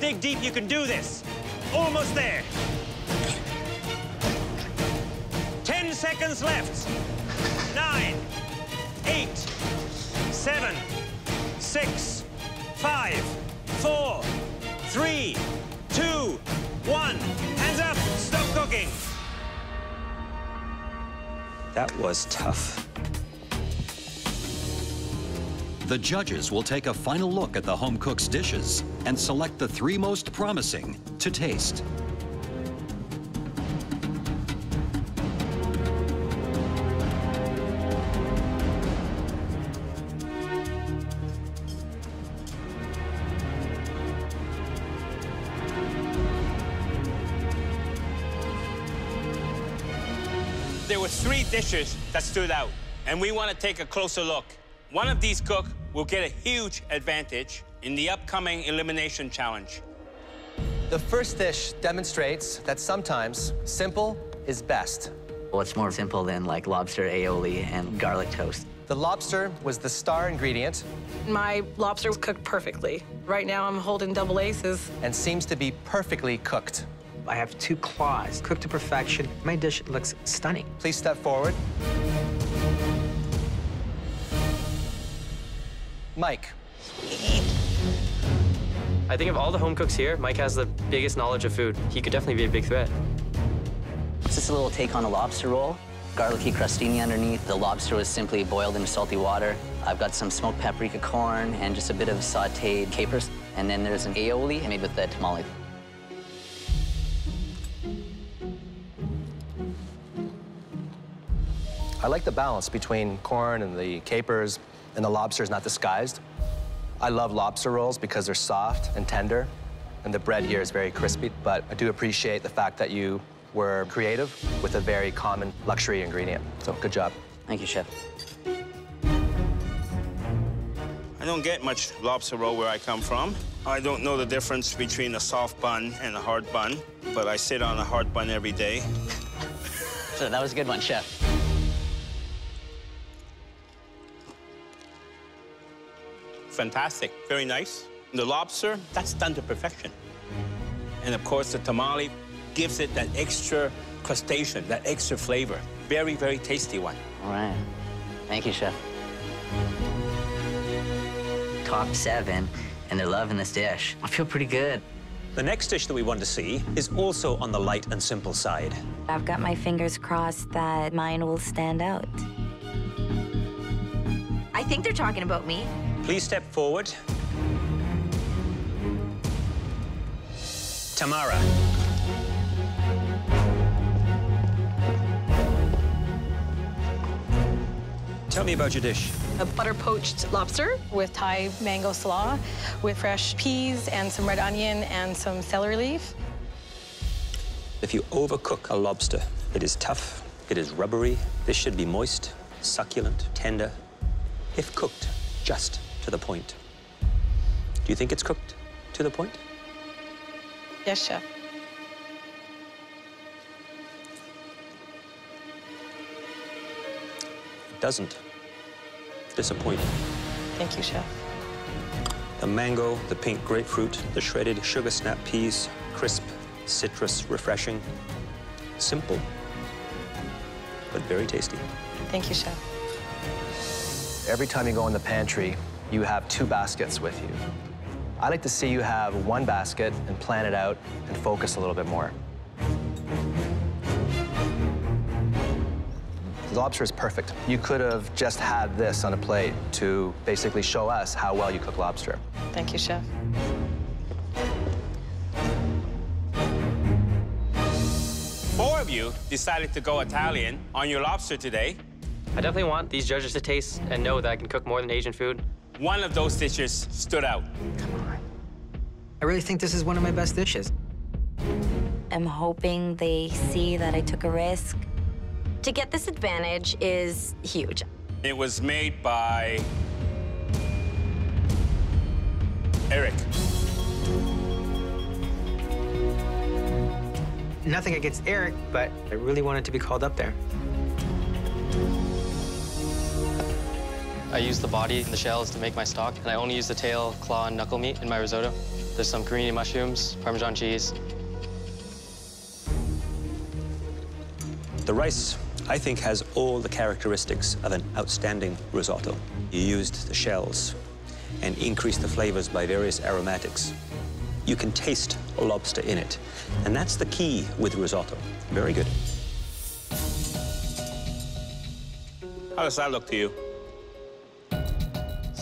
Dig deep. You can do this. Almost there. Ten seconds left. Nine, eight, seven, six, five, four, three, two, one. Hands up. Stop cooking. That was tough. The judges will take a final look at the home cook's dishes and select the three most promising to taste. Were three dishes that stood out, and we want to take a closer look. One of these cook will get a huge advantage in the upcoming elimination challenge. The first dish demonstrates that sometimes simple is best. What's more simple than like lobster aioli and garlic toast? The lobster was the star ingredient My lobster was cooked perfectly. Right now, I'm holding double aces. and seems to be perfectly cooked. I have two claws, cooked to perfection. My dish looks stunning. Please step forward. Mike. I think of all the home cooks here, Mike has the biggest knowledge of food. He could definitely be a big threat. It's just a little take on a lobster roll. Garlicky crostini underneath. The lobster was simply boiled in salty water. I've got some smoked paprika corn and just a bit of sauteed capers. And then there's an aioli made with the tomalley. I like the balance between corn and the capers, and the lobster is not disguised. I love lobster rolls because they're soft and tender, and the bread here is very crispy, but I do appreciate the fact that you were creative with a very common luxury ingredient. So good job. Thank you, Chef. I don't get much lobster roll where I come from. I don't know the difference between a soft bun and a hard bun, but I sit on a hard bun every day. (laughs) So that was a good one, Chef. Fantastic, very nice. The lobster, that's done to perfection. And of course, the tomalley gives it that extra crustacean, that extra flavor. Very, very tasty one. All right. Thank you, Chef. Top seven, and they're loving this dish. I feel pretty good. The next dish that we want to see is also on the light and simple side. I've got my fingers crossed that mine will stand out. I think they're talking about me. Please step forward. Tamara. Tell me about your dish. A butter poached lobster with Thai mango slaw, with fresh peas and some red onion and some celery leaf. If you overcook a lobster, it is tough, it is rubbery. This should be moist, succulent, tender, if cooked just to the point. Do you think it's cooked to the point? Yes, chef. It doesn't. disappointing. Thank you, Chef. The mango, the pink grapefruit, the shredded sugar snap peas, crisp, citrus, refreshing. Simple, but very tasty. Thank you, Chef. Every time you go in the pantry, you have two baskets with you. I like to see you have one basket and plan it out and focus a little bit more. The lobster is perfect. You could have just had this on a plate to basically show us how well you cook lobster. Thank you, Chef. Four of you decided to go Italian on your lobster today. I definitely want these judges to taste and know that I can cook more than Asian food. One of those dishes stood out. Come on. I really think this is one of my best dishes. I'm hoping they see that I took a risk. To get this advantage is huge. It was made by Eric. Nothing against Eric, but I really wanted to be called up there. I use the body and the shells to make my stock, and I only use the tail, claw, and knuckle meat in my risotto. There's some cremini mushrooms, Parmesan cheese. The rice, I think, has all the characteristics of an outstanding risotto. You used the shells and increased the flavors by various aromatics. You can taste a lobster in it, and that's the key with risotto. Very good. How does that look to you?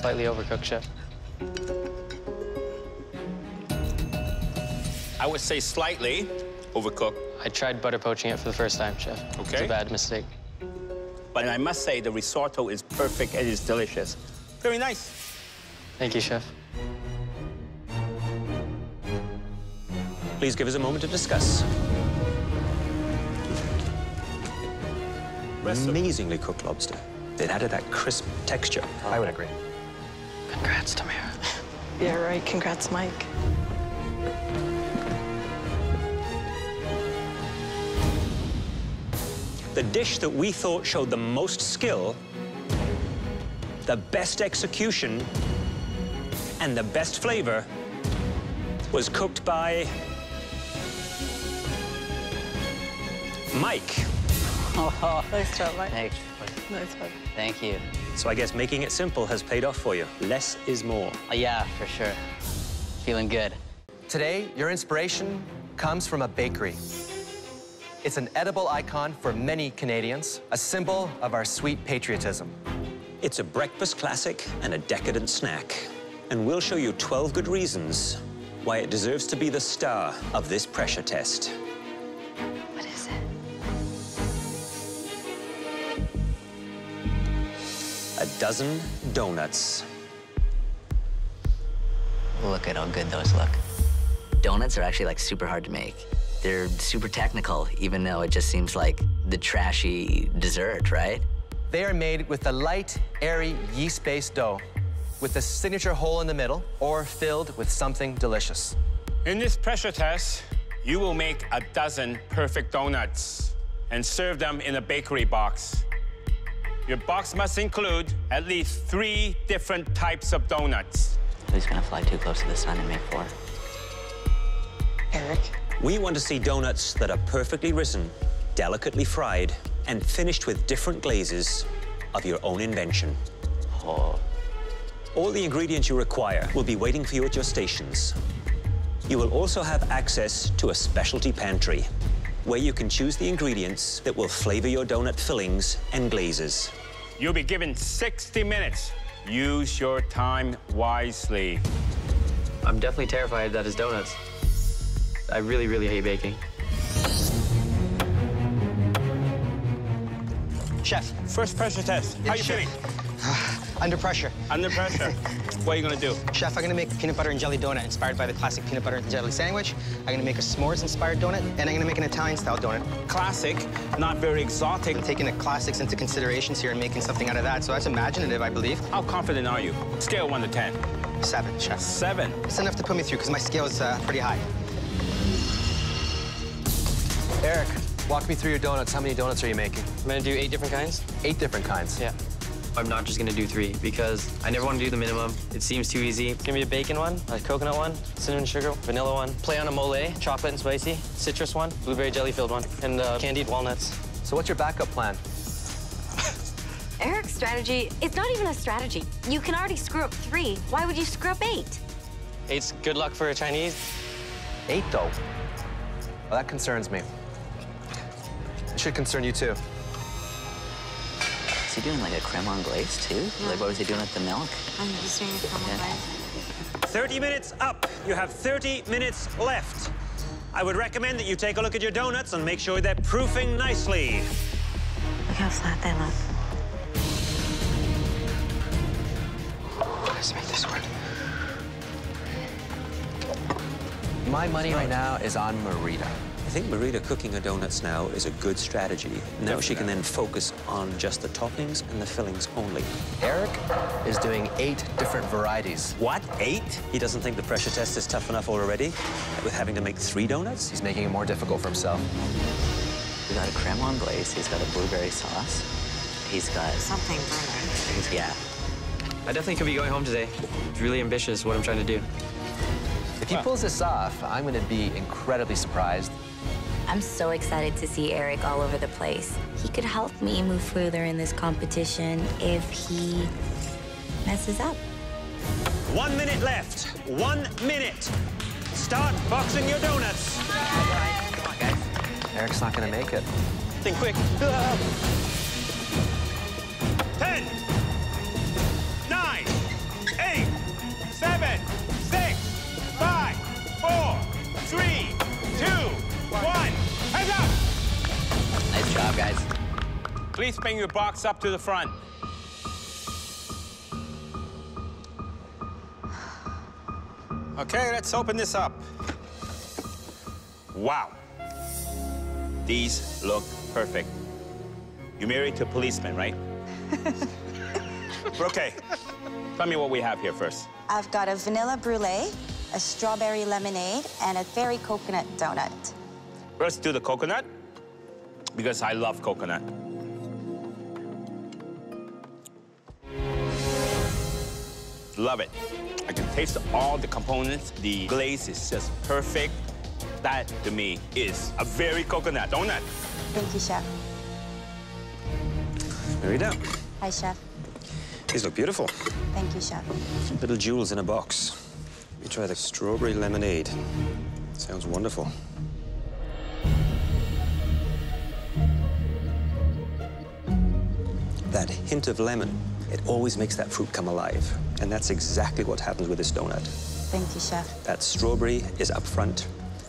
Slightly overcooked, chef. I would say slightly overcooked. I tried butter poaching it for the first time, chef. Okay. It's Okay. a bad mistake. But I must say the risotto is perfect and it's delicious. Very nice. Thank you, chef. Please give us a moment to discuss. Amazingly cooked lobster. It added that crisp texture. I would agree. Congrats, Tamara. Yeah, right. Congrats, Mike. The dish that we thought showed the most skill, the best execution, and the best flavor was cooked by Mike. Oh, (laughs) nice job, Mike. Thanks. Nice one. Thank you. So I guess making it simple has paid off for you. Less is more. Uh, yeah, for sure. Feeling good. Today, your inspiration comes from a bakery. It's an edible icon for many Canadians, a symbol of our sweet patriotism. It's a breakfast classic and a decadent snack. And we'll show you 12 good reasons why it deserves to be the star of this pressure test. A dozen donuts. Look at how good those look. Donuts are actually like super hard to make. They're super technical, even though it just seems like the trashy dessert, right? They are made with a light, airy, yeast-based dough with a signature hole in the middle or filled with something delicious. In this pressure test, you will make a dozen perfect donuts and serve them in a bakery box. Your box must include at least three different types of donuts. Who's gonna fly too close to the sun and make four? Eric. We want to see donuts that are perfectly risen, delicately fried, and finished with different glazes of your own invention. Oh. All the ingredients you require will be waiting for you at your stations. You will also have access to a specialty pantry where you can choose the ingredients that will flavor your donut fillings and glazes. You'll be given 60 minutes. Use your time wisely. I'm definitely terrified that it's donuts. I really, really hate baking. Chef. First pressure test. How Yes, you chef. feeling? (sighs) Under pressure. Under pressure. (laughs) what are you gonna do? Chef, I'm gonna make a peanut butter and jelly donut inspired by the classic peanut butter and jelly sandwich. I'm gonna make a s'mores inspired donut, and I'm gonna make an Italian style donut. Classic, not very exotic. I'm taking the classics into considerations here and making something out of that, so that's imaginative, I believe. How confident are you? Scale one to 10. Seven, chef. Seven. It's enough to put me through, because my scale is uh, pretty high. Eric, walk me through your donuts. How many donuts are you making? I'm gonna do eight different kinds. Eight different kinds. Yeah. I'm not just gonna do three because I never want to do the minimum. It seems too easy. It's gonna be a bacon one, a coconut one, cinnamon sugar, vanilla one, play on a mole, chocolate and spicy, citrus one, blueberry jelly filled one, and uh, candied walnuts. So what's your backup plan? Eric's strategy, it's not even a strategy. You can already screw up three. Why would you screw up eight? Eight's good luck for a Chinese. Eight, though? Well, that concerns me. It should concern you, too. Is he doing like a creme anglaise too? Like what was he doing with the milk? I'm just doing a creme anglaise. 30 minutes up. You have 30 minutes left. I would recommend that you take a look at your donuts and make sure they're proofing nicely. Look how flat they look. Let's make this work. My money right now is on Marida. I think Marida cooking her donuts now is a good strategy. Now she can then focus on just the toppings and the fillings only. Eric is doing eight different varieties. What? Eight? He doesn't think the pressure test is tough enough already with having to make three donuts? He's making it more difficult for himself. He's got a creme anglaise. He's got a blueberry sauce. He's got something burning. Yeah. I definitely could be going home today. It's really ambitious what I'm trying to do. If he pulls this off, I'm going to be incredibly surprised. I'm so excited to see Eric all over the place. He could help me move further in this competition if he messes up. One minute left. One minute. Start boxing your donuts. Eric's not going to make it. Think quick. (laughs) Ten, job, guys. Please bring your box up to the front. Okay, let's open this up. Wow. These look perfect. You're married to a policeman, right? (laughs) okay. Tell me what we have here first. I've got a vanilla brulee, a strawberry lemonade, and a fairy coconut donut. Let's do the coconut, because I love coconut. Love it. I can taste all the components. The glaze is just perfect. That, to me, is a very coconut donut. Thank you, Chef. Marida, Hi, Chef. these look beautiful. Thank you, Chef. Little jewels in a box. Let me try the strawberry lemonade. Sounds wonderful. That hint of lemon, it always makes that fruit come alive. And that's exactly what happens with this donut. Thank you, Chef. That strawberry is up front.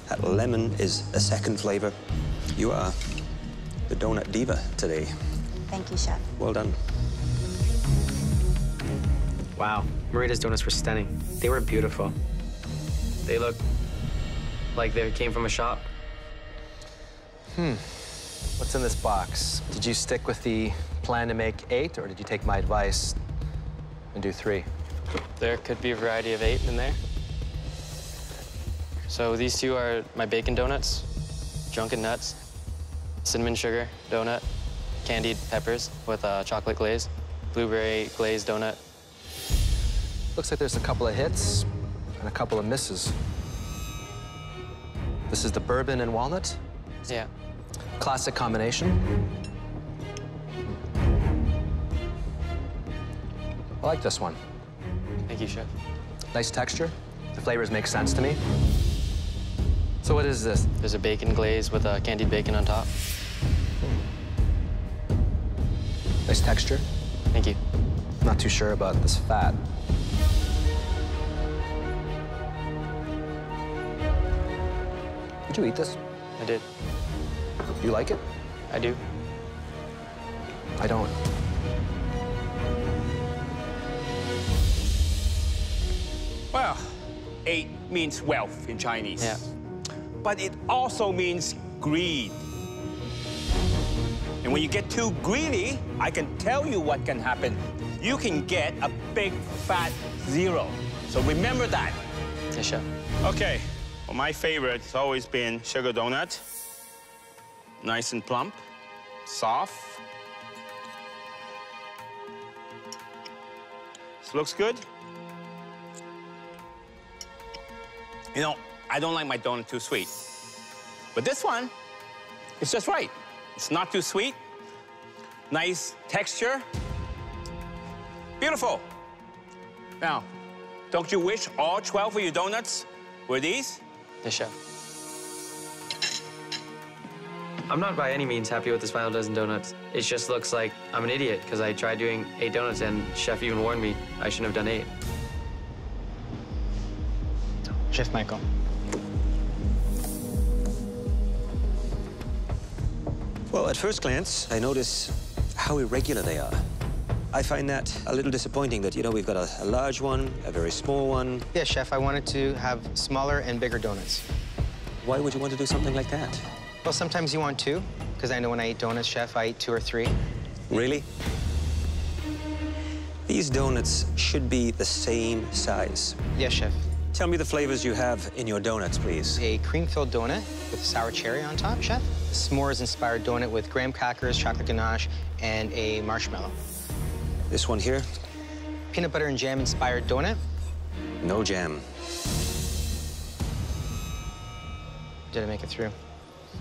That lemon is a second flavor. You are the donut diva today. Thank you, Chef. Well done. Wow, Marida's donuts were stunning. They were beautiful. They look like they came from a shop. Hmm. What's in this box? Did you stick with the plan to make eight, or did you take my advice and do three? There could be a variety of eight in there. So these two are my bacon donuts, drunken nuts, cinnamon sugar donut, candied peppers with a chocolate glaze, blueberry glazed donut. Looks like there's a couple of hits and a couple of misses. This is the bourbon and walnut? Yeah. Classic combination. I like this one. Thank you, Chef. Nice texture. The flavors make sense to me. So what is this? There's a bacon glaze with a candied bacon on top. Hmm. Nice texture. Thank you. Not too sure about this fat. Did you eat this? I did. You like it? I do. I don't. Well, eight means wealth in Chinese. Yeah. But it also means greed. And when you get too greedy, I can tell you what can happen. You can get a big fat zero. So remember that. Yes. Okay. Well, my favorite has always been sugar donut. Nice and plump, soft. This looks good. You know, I don't like my donut too sweet. But this one, it's just right. It's not too sweet. Nice texture. Beautiful. Now, don't you wish all 12 of your donuts were these? Yes, chef. I'm not by any means happy with this final dozen donuts. It just looks like I'm an idiot because I tried doing eight donuts and chef even warned me I shouldn't have done eight. Chef Michael. Well, at first glance, I notice how irregular they are. I find that a little disappointing that, you know, we've got a, a large one, a very small one. Yeah, chef, I wanted to have smaller and bigger donuts. Why would you want to do something like that? Well, sometimes you want two, because I know when I eat donuts, chef, I eat two or three. Really? These donuts should be the same size. Yes, chef. Tell me the flavors you have in your donuts, please. A cream-filled donut with sour cherry on top, chef. S'mores-inspired donut with graham crackers, chocolate ganache, and a marshmallow. This one here? Peanut butter and jam-inspired donut. No jam. Did I make it through?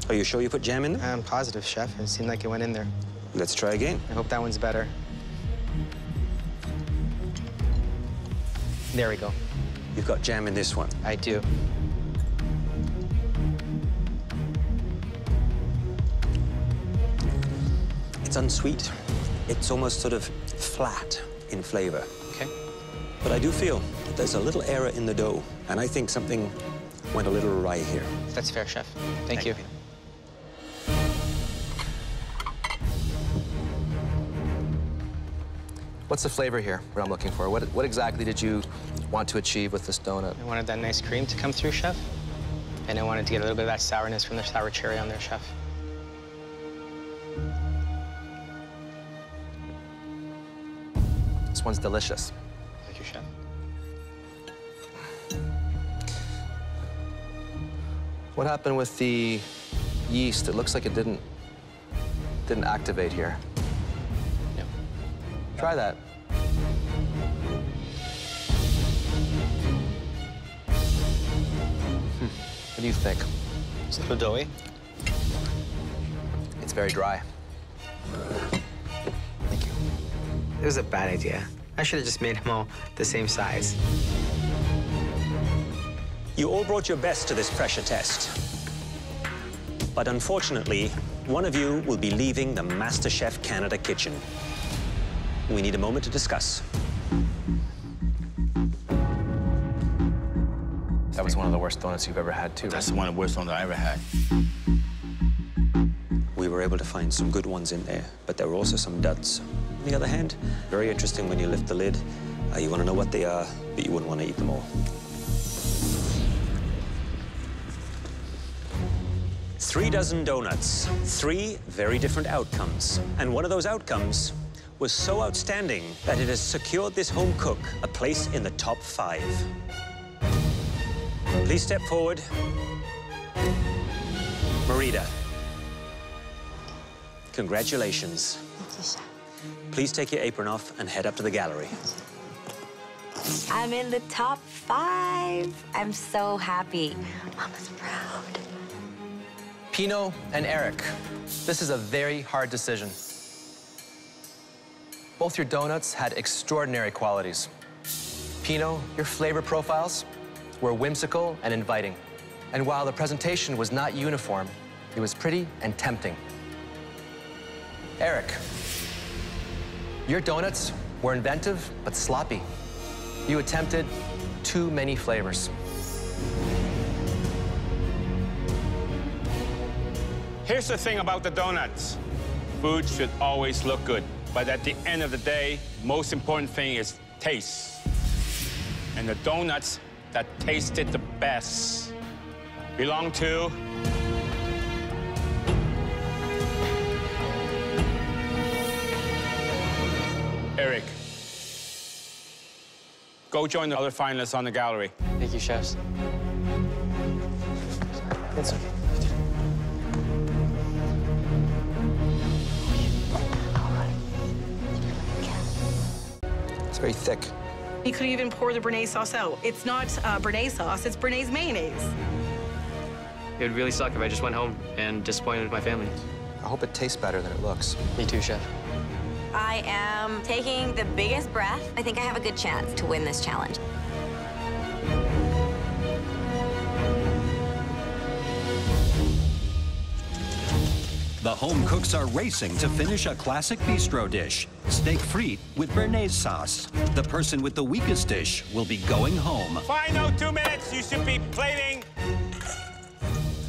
Are you sure you put jam in there? I'm positive, chef. It seemed like it went in there. Let's try again. I hope that one's better. There we go. You've got jam in this one. I do. It's unsweet. It's almost sort of flat in flavor. Okay. But I do feel that there's a little error in the dough, and I think something went a little awry here. That's fair, chef. Thank, Thank you. you. What's the flavor here, what I'm looking for? What, what exactly did you want to achieve with this donut? I wanted that nice cream to come through, chef. And I wanted to get a little bit of that sourness from the sour cherry on there, chef. This one's delicious. Thank you, chef. What happened with the yeast? It looks like it didn't didn't activate here. No. Try that. Hmm. What do you think? It's a little doughy. It's very dry. Thank you. It was a bad idea. I should have just made them all the same size. You all brought your best to this pressure test. But unfortunately, one of you will be leaving the MasterChef Canada kitchen. We need a moment to discuss. That was one of the worst donuts you've ever had, too. That's one of the worst ones I ever had. We were able to find some good ones in there, but there were also some duds. On the other hand, very interesting when you lift the lid. Uh, you want to know what they are, but you wouldn't want to eat them all. Three dozen donuts, three very different outcomes. And one of those outcomes was so outstanding that it has secured this home cook a place in the top five. Please step forward. Marida. Congratulations. Please take your apron off and head up to the gallery. I'm in the top five. I'm so happy. Mama's proud. Pino and Eric, this is a very hard decision. Both your donuts had extraordinary qualities. Pino, your flavor profiles were whimsical and inviting. And while the presentation was not uniform, it was pretty and tempting. Eric, your donuts were inventive but sloppy. You attempted too many flavors. Here's the thing about the donuts. Food should always look good. But at the end of the day, most important thing is taste. And the donuts that tasted the best belong to Eric. Go join the other finalists on the gallery. Thank you, chefs. It's okay. It's very thick. You could even pour the Béarnaise sauce out. It's not uh, Béarnaise sauce, it's Béarnaise mayonnaise. It would really suck if I just went home and disappointed my family. I hope it tastes better than it looks. Me too, chef. I am taking the biggest breath. I think I have a good chance to win this challenge. The home cooks are racing to finish a classic bistro dish, steak frite with Béarnaise sauce. The person with the weakest dish will be going home. Final two minutes. You should be plating.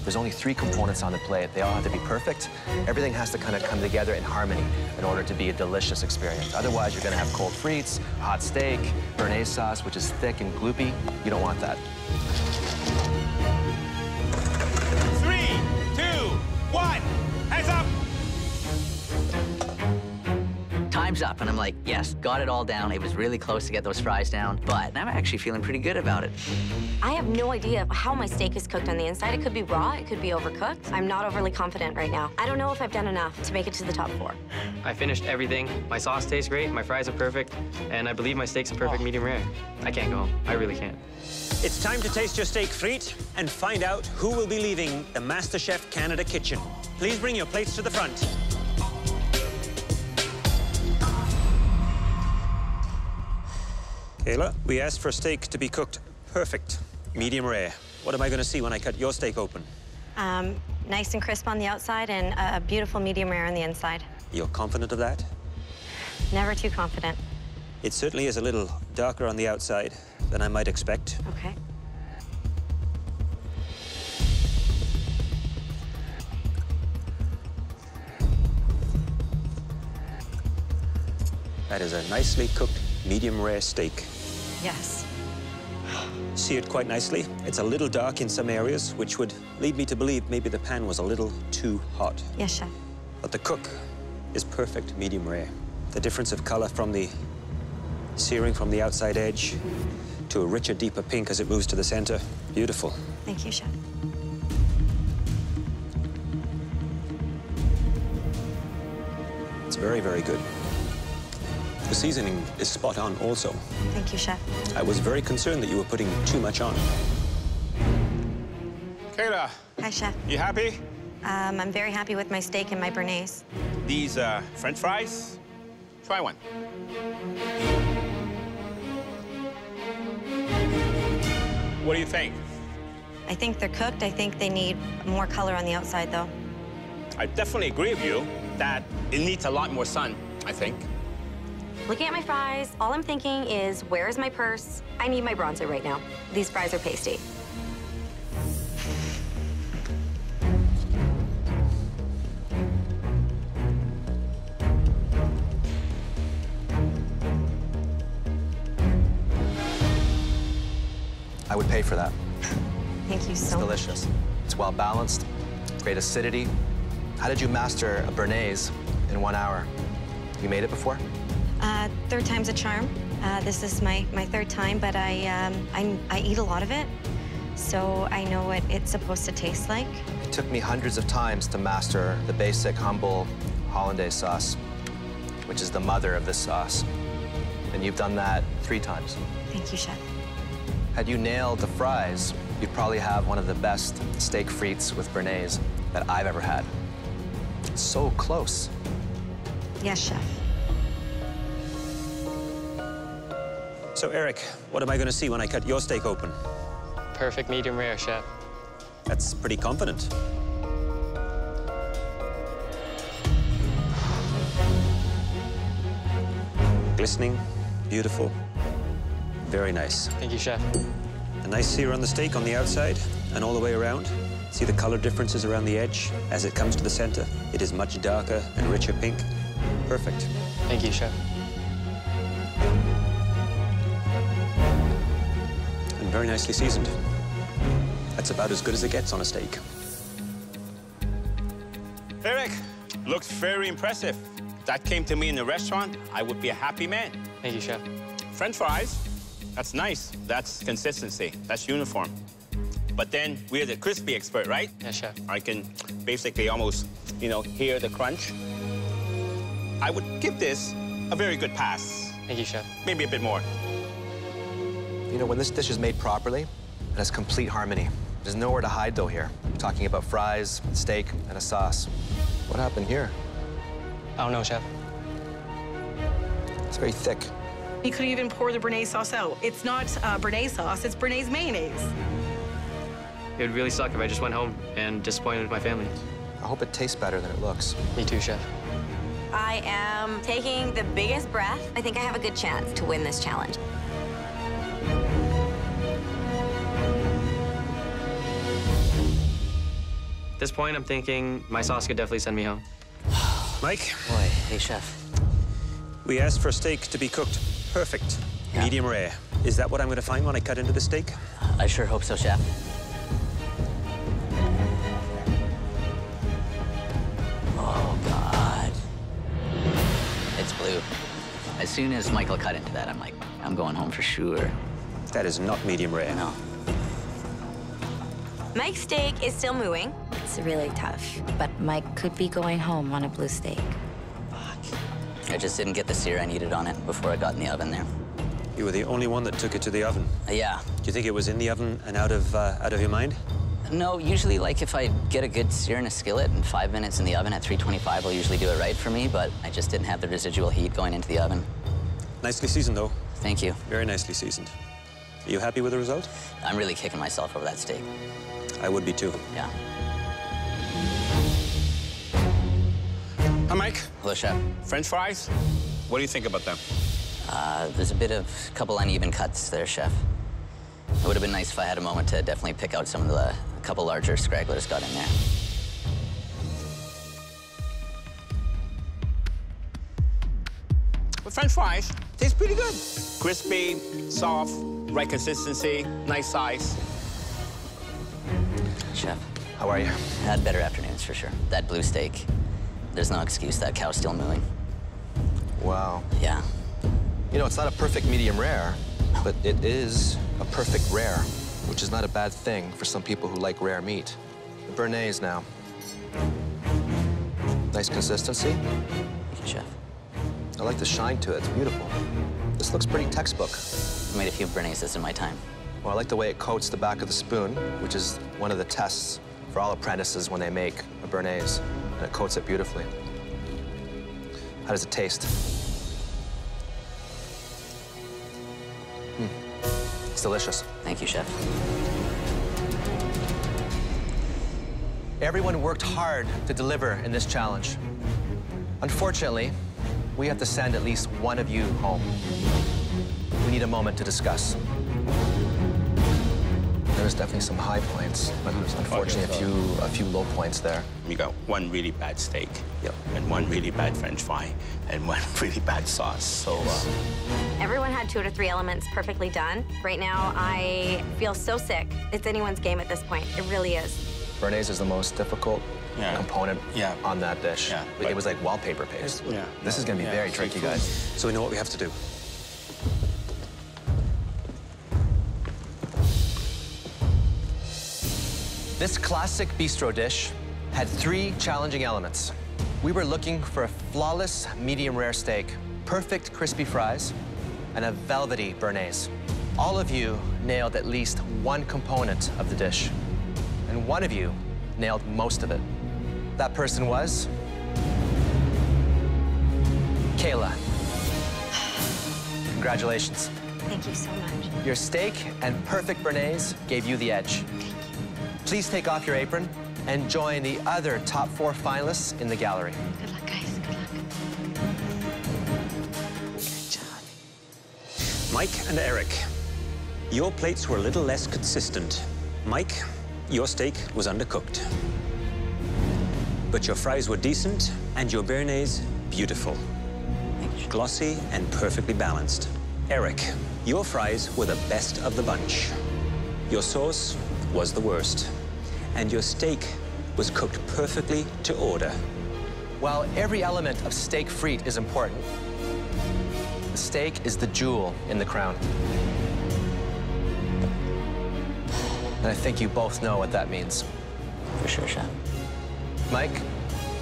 There's only three components on the plate. They all have to be perfect. Everything has to kind of come together in harmony in order to be a delicious experience. Otherwise, you're gonna have cold frites, hot steak, Béarnaise sauce, which is thick and gloopy. You don't want that. Time's up, and I'm like, yes, got it all down. It was really close to get those fries down, but I'm actually feeling pretty good about it. I have no idea how my steak is cooked on the inside. It could be raw, it could be overcooked. I'm not overly confident right now. I don't know if I've done enough to make it to the top four. I finished everything. My sauce tastes great, my fries are perfect, and I believe my steak's a perfect oh. medium rare. I can't go home. I really can't. It's time to taste your steak frite and find out who will be leaving the MasterChef Canada kitchen. Please bring your plates to the front. Kaila, we asked for a steak to be cooked perfect, medium rare. What am I going to see when I cut your steak open? Um, nice and crisp on the outside and a beautiful medium rare on the inside. You're confident of that? Never too confident. It certainly is a little darker on the outside than I might expect. Okay. That is a nicely cooked medium rare steak. Yes. See it quite nicely. It's a little dark in some areas, which would lead me to believe maybe the pan was a little too hot. Yes, chef. But the cook is perfect medium rare. The difference of color from the searing from the outside edge to a richer, deeper pink as it moves to the center. Beautiful. Thank you, chef. It's very, very good. The seasoning is spot on also. Thank you, chef. I was very concerned that you were putting too much on. Kaila, Hi, chef. you happy? Um, I'm very happy with my steak and my Béarnaise. These uh, French fries. Try one. What do you think? I think they're cooked. I think they need more color on the outside, though. I definitely agree with you that it needs a lot more sun, I think. Looking at my fries, all I'm thinking is, where is my purse? I need my bronzer right now. These fries are pasty. I would pay for that. Thank you It's so much. delicious. It's well balanced, great acidity. How did you master a Béarnaise in one hour? You made it before? Uh, third time's a charm. Uh, this is my, my third time, but I, um, I, I eat a lot of it, so I know what it's supposed to taste like. It took me hundreds of times to master the basic, humble hollandaise sauce, which is the mother of this sauce. And you've done that three times. Thank you, chef. Had you nailed the fries, you'd probably have one of the best steak frites with Béarnaise that I've ever had. It's so close. Yes, chef. So, Eric, what am I going to see when I cut your steak open? Perfect medium rare, chef. That's pretty confident. Glistening, beautiful, very nice. Thank you, chef. A nice sear on the steak on the outside and all the way around. See the color differences around the edge as it comes to the center? It is much darker and richer pink. Perfect. Thank you, chef. And very nicely seasoned. That's about as good as it gets on a steak. Eric, looks very impressive. That came to me in the restaurant, I would be a happy man. Thank you, chef. French fries, that's nice. That's consistency. That's uniform. But then we're the crispy expert, right? Yes, chef. I can basically almost, you know, hear the crunch. I would give this a very good pass. Thank you, chef. Maybe a bit more. You know, when this dish is made properly, it has complete harmony. There's nowhere to hide, though, here. I'm talking about fries, steak, and a sauce. What happened here? I don't know, Chef. It's very thick. You could even pour the Béarnaise sauce out. It's not uh, Béarnaise sauce, it's Béarnaise mayonnaise. It would really suck if I just went home and disappointed my family. I hope it tastes better than it looks. Me too, Chef. I am taking the biggest breath. I think I have a good chance to win this challenge. At this point, I'm thinking my sauce could definitely send me home. (sighs) Mike? Boy, hey, chef. We asked for steak to be cooked perfect, medium rare. Is that what I'm going to find when I cut into the steak? I sure hope so, chef. Oh, God. It's blue. As soon as Michael cut into that, I'm like, I'm going home for sure. That is not medium rare. No. Mike's steak is still mooing. It's really tough, but Mike could be going home on a blue steak. Fuck. I just didn't get the sear I needed on it before it got in the oven there. You were the only one that took it to the oven. Uh, yeah. Do you think it was in the oven and out of uh, out of your mind? No, usually, like, if I get a good sear in a skillet and five minutes in the oven at 325 will usually do it right for me, but I just didn't have the residual heat going into the oven. Nicely seasoned, though. Thank you. Very nicely seasoned. Are you happy with the result? I'm really kicking myself over that steak. I would be too. Yeah. Hi, Mike. Hello, chef. French fries? What do you think about them? Uh, there's a bit of a couple uneven cuts there, chef. It would have been nice if I had a moment to definitely pick out some of the a couple larger scragglers got in there. But French fries taste pretty good. Crispy, soft, right consistency, nice size. Chef. How are you? Had better afternoons for sure. That blue steak, there's no excuse. That cow's still mooing. Wow. Yeah. You know, it's not a perfect medium rare, but it is a perfect rare, which is not a bad thing for some people who like rare meat. The Béarnaise now. Nice consistency. Thank you, chef. I like the shine to it. It's beautiful. This looks pretty textbook. I made a few Béarnaises in my time. Well, I like the way it coats the back of the spoon, which is one of the tests for all apprentices when they make a Béarnaise, and it coats it beautifully. How does it taste? Hmm. It's delicious. Thank you, chef. Everyone worked hard to deliver in this challenge. Unfortunately, we have to send at least one of you home. We need a moment to discuss. There's definitely some high points, but there's unfortunately a few a few low points there. You got one really bad steak. Yep. And one really bad French fry. And one (laughs) really bad sauce. So, uh, Everyone had two to three elements perfectly done. Right now, I feel so sick. It's anyone's game at this point. It really is. Béarnaise is the most difficult Yeah. component Yeah. on that dish. Yeah, it was like wallpaper paste. Yeah. This is going to be Yeah, very tricky, guys. So we know what we have to do. This classic bistro dish had three challenging elements. We were looking for a flawless medium rare steak, perfect crispy fries, and a velvety Béarnaise. All of you nailed at least one component of the dish, and one of you nailed most of it. That person was Kaila. Congratulations. Thank you so much. Your steak and perfect Béarnaise gave you the edge. Please take off your apron and join the other top four finalists in the gallery. Good luck, guys. Good luck. Mike and Eric, your plates were a little less consistent. Mike, your steak was undercooked. But your fries were decent and your béarnaise beautiful. Glossy and perfectly balanced. Eric, your fries were the best of the bunch. Your sauce was the worst. And your steak was cooked perfectly to order. While every element of steak frite is important, the steak is the jewel in the crown. And I think you both know what that means. For sure, chef. Mike,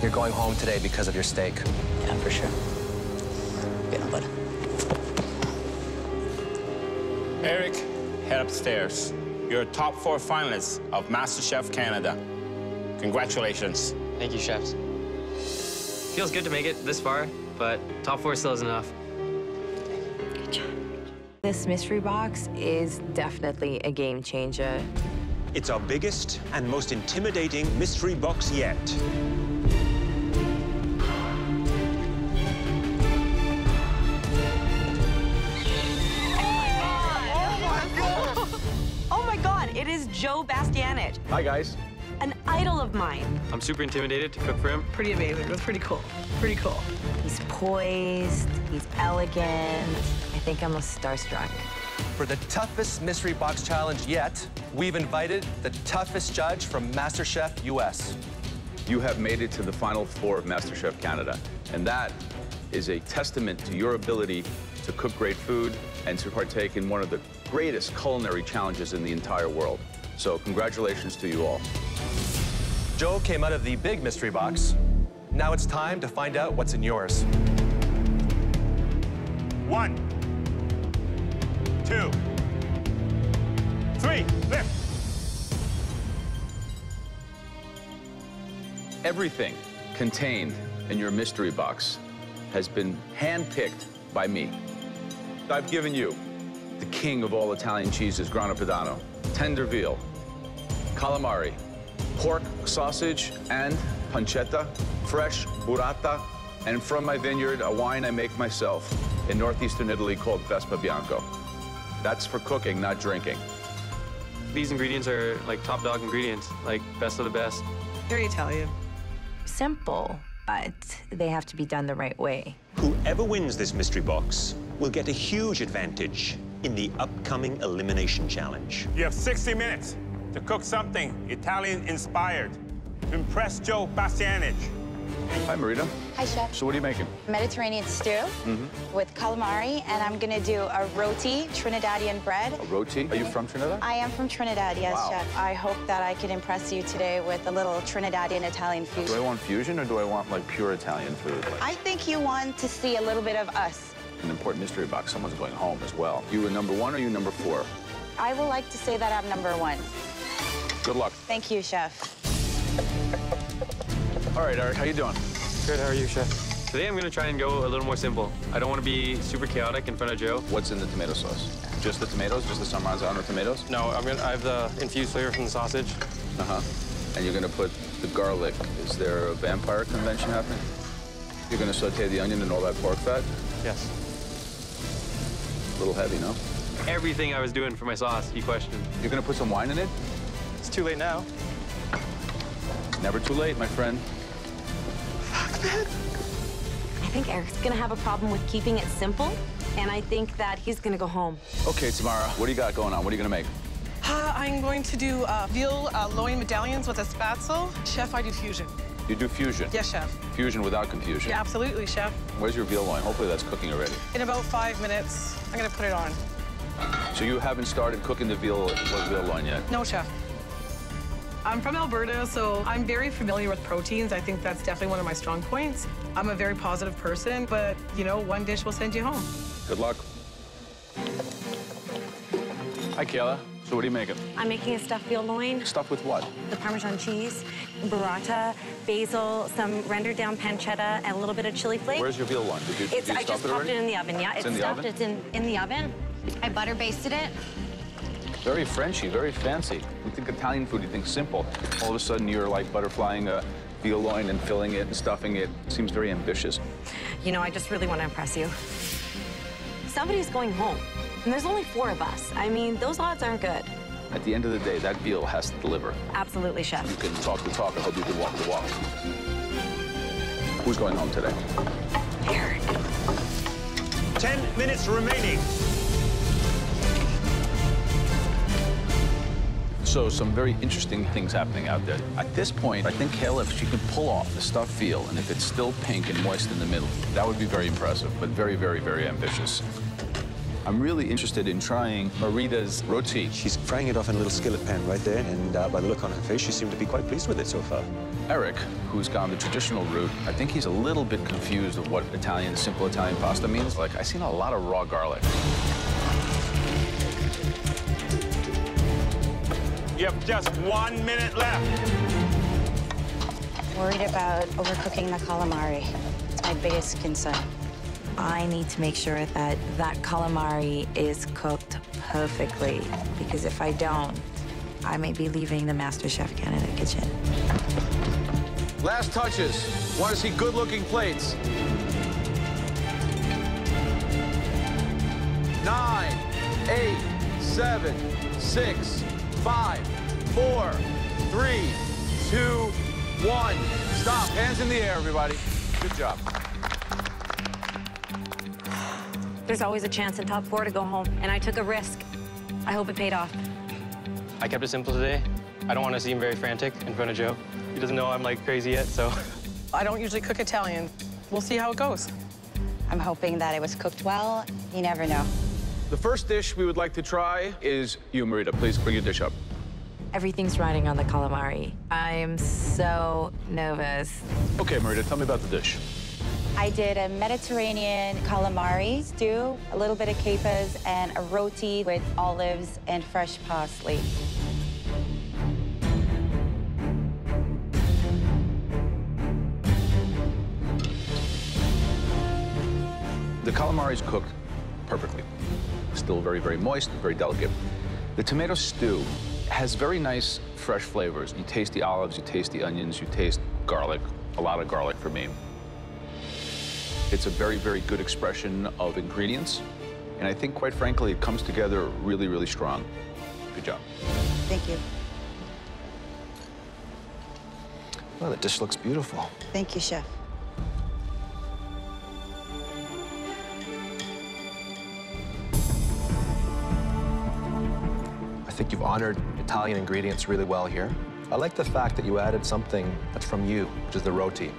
you're going home today because of your steak. Yeah, for sure. Get on, bud. Eric, head upstairs. You're a top four finalist of MasterChef Canada. Congratulations. Thank you, chefs. Feels good to make it this far, but top four still isn't enough. This mystery box is definitely a game changer. It's our biggest and most intimidating mystery box yet. Joe Bastianich, Hi, guys. an idol of mine. I'm super intimidated to cook for him. Pretty amazing. It was pretty cool. Pretty cool. He's poised, he's elegant. I think I'm a starstruck. For the toughest mystery box challenge yet, we've invited the toughest judge from MasterChef US. You have made it to the final four of MasterChef Canada, and that is a testament to your ability to cook great food and to partake in one of the greatest culinary challenges in the entire world. So congratulations to you all. Joe came out of the big mystery box. Now it's time to find out what's in yours. One, two, three, lift. Everything contained in your mystery box has been handpicked by me. I've given you the king of all Italian cheeses, Grana Padano, tender veal, calamari, pork, sausage, and pancetta, fresh burrata, and from my vineyard, a wine I make myself in northeastern Italy called Vespa Bianco. That's for cooking, not drinking. These ingredients are like top dog ingredients, like best of the best. Very Italian. Simple, but they have to be done the right way. Whoever wins this mystery box will get a huge advantage in the upcoming elimination challenge. You have 60 minutes to cook something Italian-inspired to impress Joe Bastianich. Hi, Marida. Hi, Chef. So what are you making? Mediterranean stew Mm-hmm. with calamari, and I'm gonna do a roti Trinidadian bread. A roti? Are you from Trinidad? I am from Trinidad, yes, Wow. Chef. I hope that I can impress you today with a little Trinidadian Italian fusion. Do I want fusion or do I want like pure Italian food? Like I think you want to see a little bit of us. An important mystery box. Someone's going home as well. You a number one or you number four? I would like to say that I'm number one. Good luck. Thank you, Chef. All right, Eric, how you doing? Good, how are you, chef? Today I'm gonna try and go a little more simple. I don't want to be super chaotic in front of Joe. What's in the tomato sauce? Just the tomatoes? Just the San Marzano tomatoes? No, I'm gonna. I have the infused flavor from the sausage. Uh-huh. And you're gonna put the garlic. Is there a vampire convention happening? You're gonna saute the onion and all that pork fat? Yes. A little heavy, no? Everything I was doing for my sauce, he questioned. You're gonna put some wine in it? It's too late now. Never too late, my friend. Fuck, man. I think Eric's gonna have a problem with keeping it simple, and I think that he's gonna go home. Okay, Tamara, what do you got going on? What are you gonna make? Uh, I'm going to do uh, veal uh, loin medallions with a spätzle. Chef, I do fusion. You do fusion. Yes, chef. Fusion without confusion. Yeah, absolutely, chef. Where's your veal loin? Hopefully that's cooking already. In about five minutes, I'm gonna put it on. So you haven't started cooking the veal, veal loin yet? No, chef. I'm from Alberta, so I'm very familiar with proteins. I think that's definitely one of my strong points. I'm a very positive person, but you know, one dish will send you home. Good luck. Hi, Kaila. So what are you making? I'm making a stuffed veal loin, Stuffed with what? the Parmesan cheese, burrata, basil, some rendered down pancetta, and a little bit of chili flake. Where's your veal loin? Did you, It's, did you I stuff just it popped it in the oven. Yeah, It's it's, in the stuffed. oven? It's in, in the oven. I butter basted it. Very Frenchy, very fancy. You think Italian food, you think simple. All of a sudden, you're like butterflying a veal loin and filling it and stuffing it. Seems very ambitious. You know, I just really want to impress you. Somebody's going home, and there's only four of us. I mean, those odds aren't good. At the end of the day, that veal has to deliver. Absolutely, chef. You can talk the talk. I hope you can walk the walk. Who's going home today? Eric. Ten minutes remaining. So some very interesting things happening out there. At this point, I think Kaila, if she can pull off the stuffed veal, and if it's still pink and moist in the middle, that would be very impressive, but very, very, very ambitious. I'm really interested in trying Marida's roti. She's frying it off in a little skillet pan right there, and uh, by the look on her face, she seemed to be quite pleased with it so far. Eric, who's gone the traditional route, I think he's a little bit confused of what Italian, simple Italian pasta means. Like, I've seen a lot of raw garlic. You have just one minute left. Worried about overcooking the calamari. It's my biggest concern. I need to make sure that that calamari is cooked perfectly because if I don't, I may be leaving the MasterChef Canada kitchen. Last touches. Want to see good-looking plates. Nine, eight, seven, six, five, four, three, two, one. Stop. Hands in the air, everybody. Good job. There's always a chance in top four to go home, and I took a risk. I hope it paid off. I kept it simple today. I don't want to seem very frantic in front of Joe. He doesn't know I'm like crazy yet, so. (laughs) I don't usually cook Italian. We'll see how it goes. I'm hoping that it was cooked well. You never know. The first dish we would like to try is you, Marida. Please bring your dish up. Everything's riding on the calamari. I'm so nervous. Okay, Marida, tell me about the dish. I did a Mediterranean calamari stew, a little bit of capers, and a roti with olives and fresh parsley. The calamari is cooked perfectly. Still very, very moist, very delicate. The tomato stew has very nice fresh flavors. You taste the olives, you taste the onions, you taste garlic, a lot of garlic for me. It's a very, very good expression of ingredients. And I think, quite frankly, it comes together really, really strong. Good job. Thank you. Oh, the dish looks beautiful. Thank you, Chef. I think you've honored Italian ingredients really well here. I like the fact that you added something that's from you, which is the roti.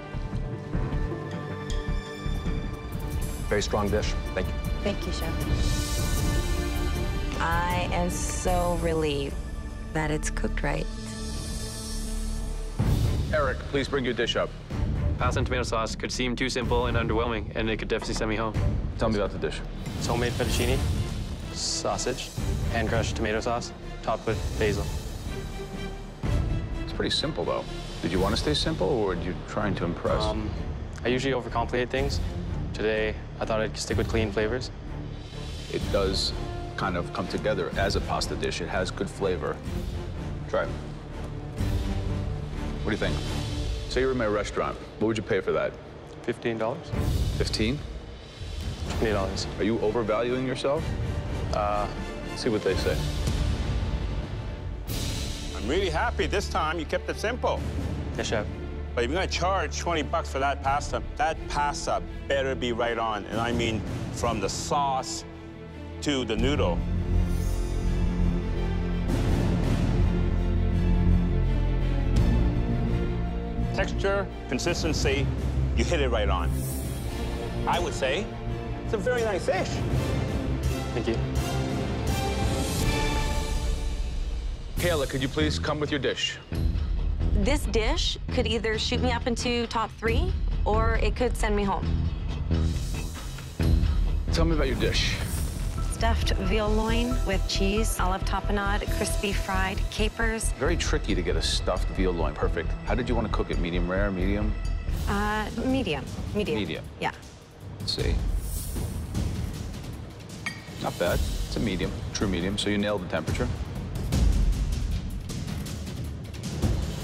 Very strong dish. Thank you. Thank you, Chef. I am so relieved that it's cooked right. Eric, please bring your dish up. Pasta and tomato sauce could seem too simple and underwhelming, and it could definitely send me home. Tell me about the dish. It's homemade fettuccine, sausage, hand-crushed tomato sauce, topped with basil. It's pretty simple, though. Did you want to stay simple, or were you trying to impress? Um, I usually overcomplicate things. Today, I thought I'd stick with clean flavors. It does kind of come together as a pasta dish. It has good flavor. Try it. What do you think? Say you were in my restaurant. What would you pay for that? $15. 15? $20. Are you overvaluing yourself? Uh, see what they say. I'm really happy this time you kept it simple. Yes, chef. But if you're gonna charge 20 bucks for that pasta, that pasta better be right on. And I mean from the sauce to the noodle. Texture, consistency, you hit it right on. I would say it's a very nice dish. Thank you. Kaila, could you please come with your dish? This dish could either shoot me up into top three, or it could send me home. Tell me about your dish. Stuffed veal loin with cheese, olive tapenade, crispy fried capers. Very tricky to get a stuffed veal loin perfect. How did you want to cook it? Medium rare, medium? Uh, medium. Medium. Medium. Yeah. Let's see. Not bad. It's a medium, true medium, so you nailed the temperature.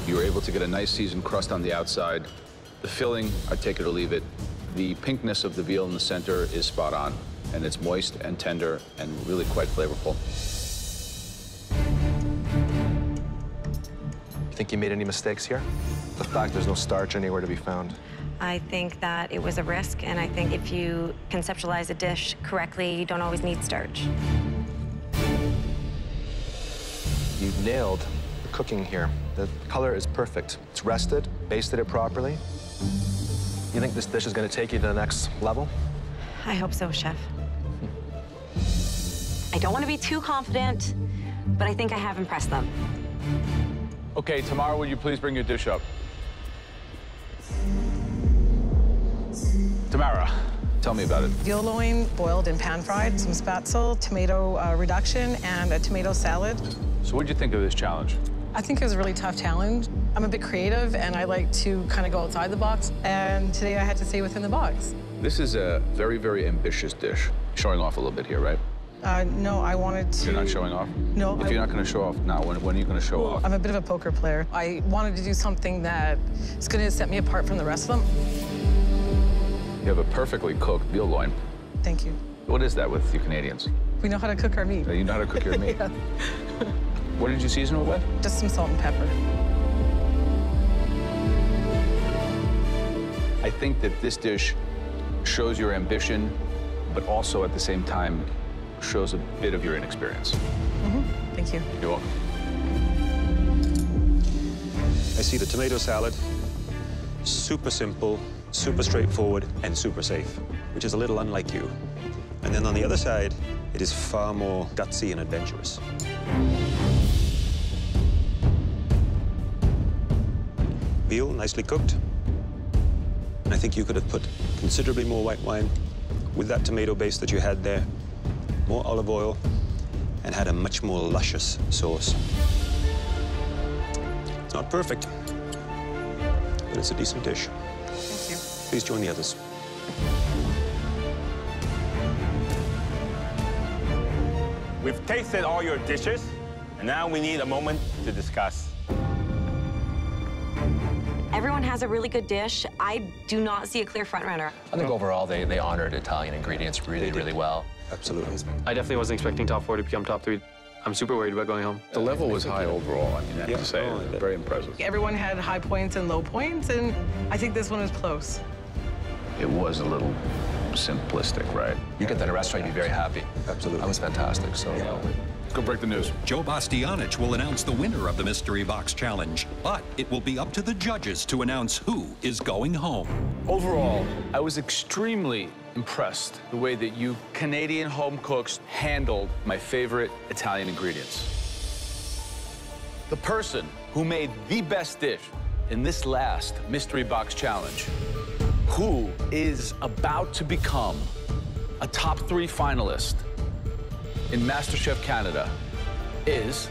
You were able to get a nice seasoned crust on the outside. The filling, I take it or leave it. The pinkness of the veal in the center is spot on, and it's moist and tender and really quite flavorful. You think you made any mistakes here? The fact there's no starch anywhere to be found. I think that it was a risk, and I think if you conceptualize a dish correctly, you don't always need starch. You've nailed the cooking here. The color is perfect. It's rested, basted it properly. You think this dish is going to take you to the next level? I hope so, Chef. I don't want to be too confident, but I think I have impressed them. Okay, Tamara, would you please bring your dish up? Tamara, Tell me about it. Veal loin boiled and pan-fried, some spätzle, tomato uh, reduction, and a tomato salad. So what did you think of this challenge? I think it was a really tough challenge. I'm a bit creative, and I like to kind of go outside the box. And today I had to stay within the box. This is a very, very ambitious dish. Showing off a little bit here, right? Uh, no, I wanted to... You're not showing off? No, If I- you're not going to show off now, when, when are you going to show off? I'm a bit of a poker player. I wanted to do something that is going to set me apart from the rest of them. You have a perfectly cooked veal loin. Thank you. What is that with you Canadians? We know how to cook our meat. You know how to cook your (laughs) meat. Yeah. What did you season it with? Just some salt and pepper. I think that this dish shows your ambition, but also at the same time shows a bit of your inexperience. hmm Thank you. You're welcome. I see the tomato salad, super simple, super straightforward, and super safe, which is a little unlike you. And then on the other side, it is far more gutsy and adventurous. Nicely cooked. And I think you could have put considerably more white wine with that tomato base that you had there, more olive oil, and had a much more luscious sauce. It's not perfect, but it's a decent dish. Thank you. Please join the others. We've tasted all your dishes, and now we need a moment to discuss. Everyone has a really good dish. I do not see a clear frontrunner. I think overall they, they honored Italian ingredients really, really well. Absolutely. I definitely wasn't expecting top four to become top three. I'm super worried about going home. The level was high overall, I mean, I have to say. Very impressive. Everyone had high points and low points, and I think this one was close. It was a little simplistic, right? You get that at a restaurant, you'd be very happy. Absolutely. That was fantastic. So, you know, Go break the news. Joe Bastianich will announce the winner of the Mystery Box Challenge, but it will be up to the judges to announce who is going home. Overall, I was extremely impressed the way that you Canadian home cooks handled my favorite Italian ingredients. The person who made the best dish in this last Mystery Box Challenge, who is about to become a top three finalist in MasterChef Canada, is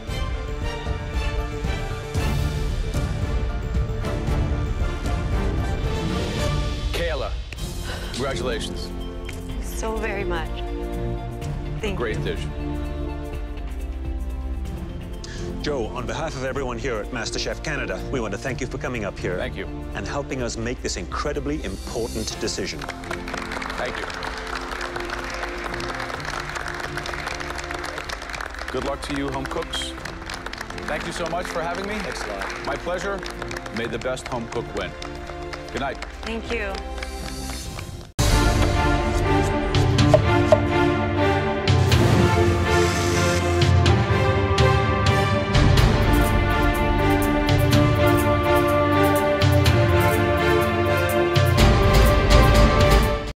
Kaila. Congratulations. So very much. Thank you. Great dish. Joe, on behalf of everyone here at MasterChef Canada, we want to thank you for coming up here. Thank you. And helping us make this incredibly important decision. Thank you. Good luck to you, home cooks. Thank you so much for having me. Thanks a lot. My pleasure. May the best home cook win. Good night. Thank you.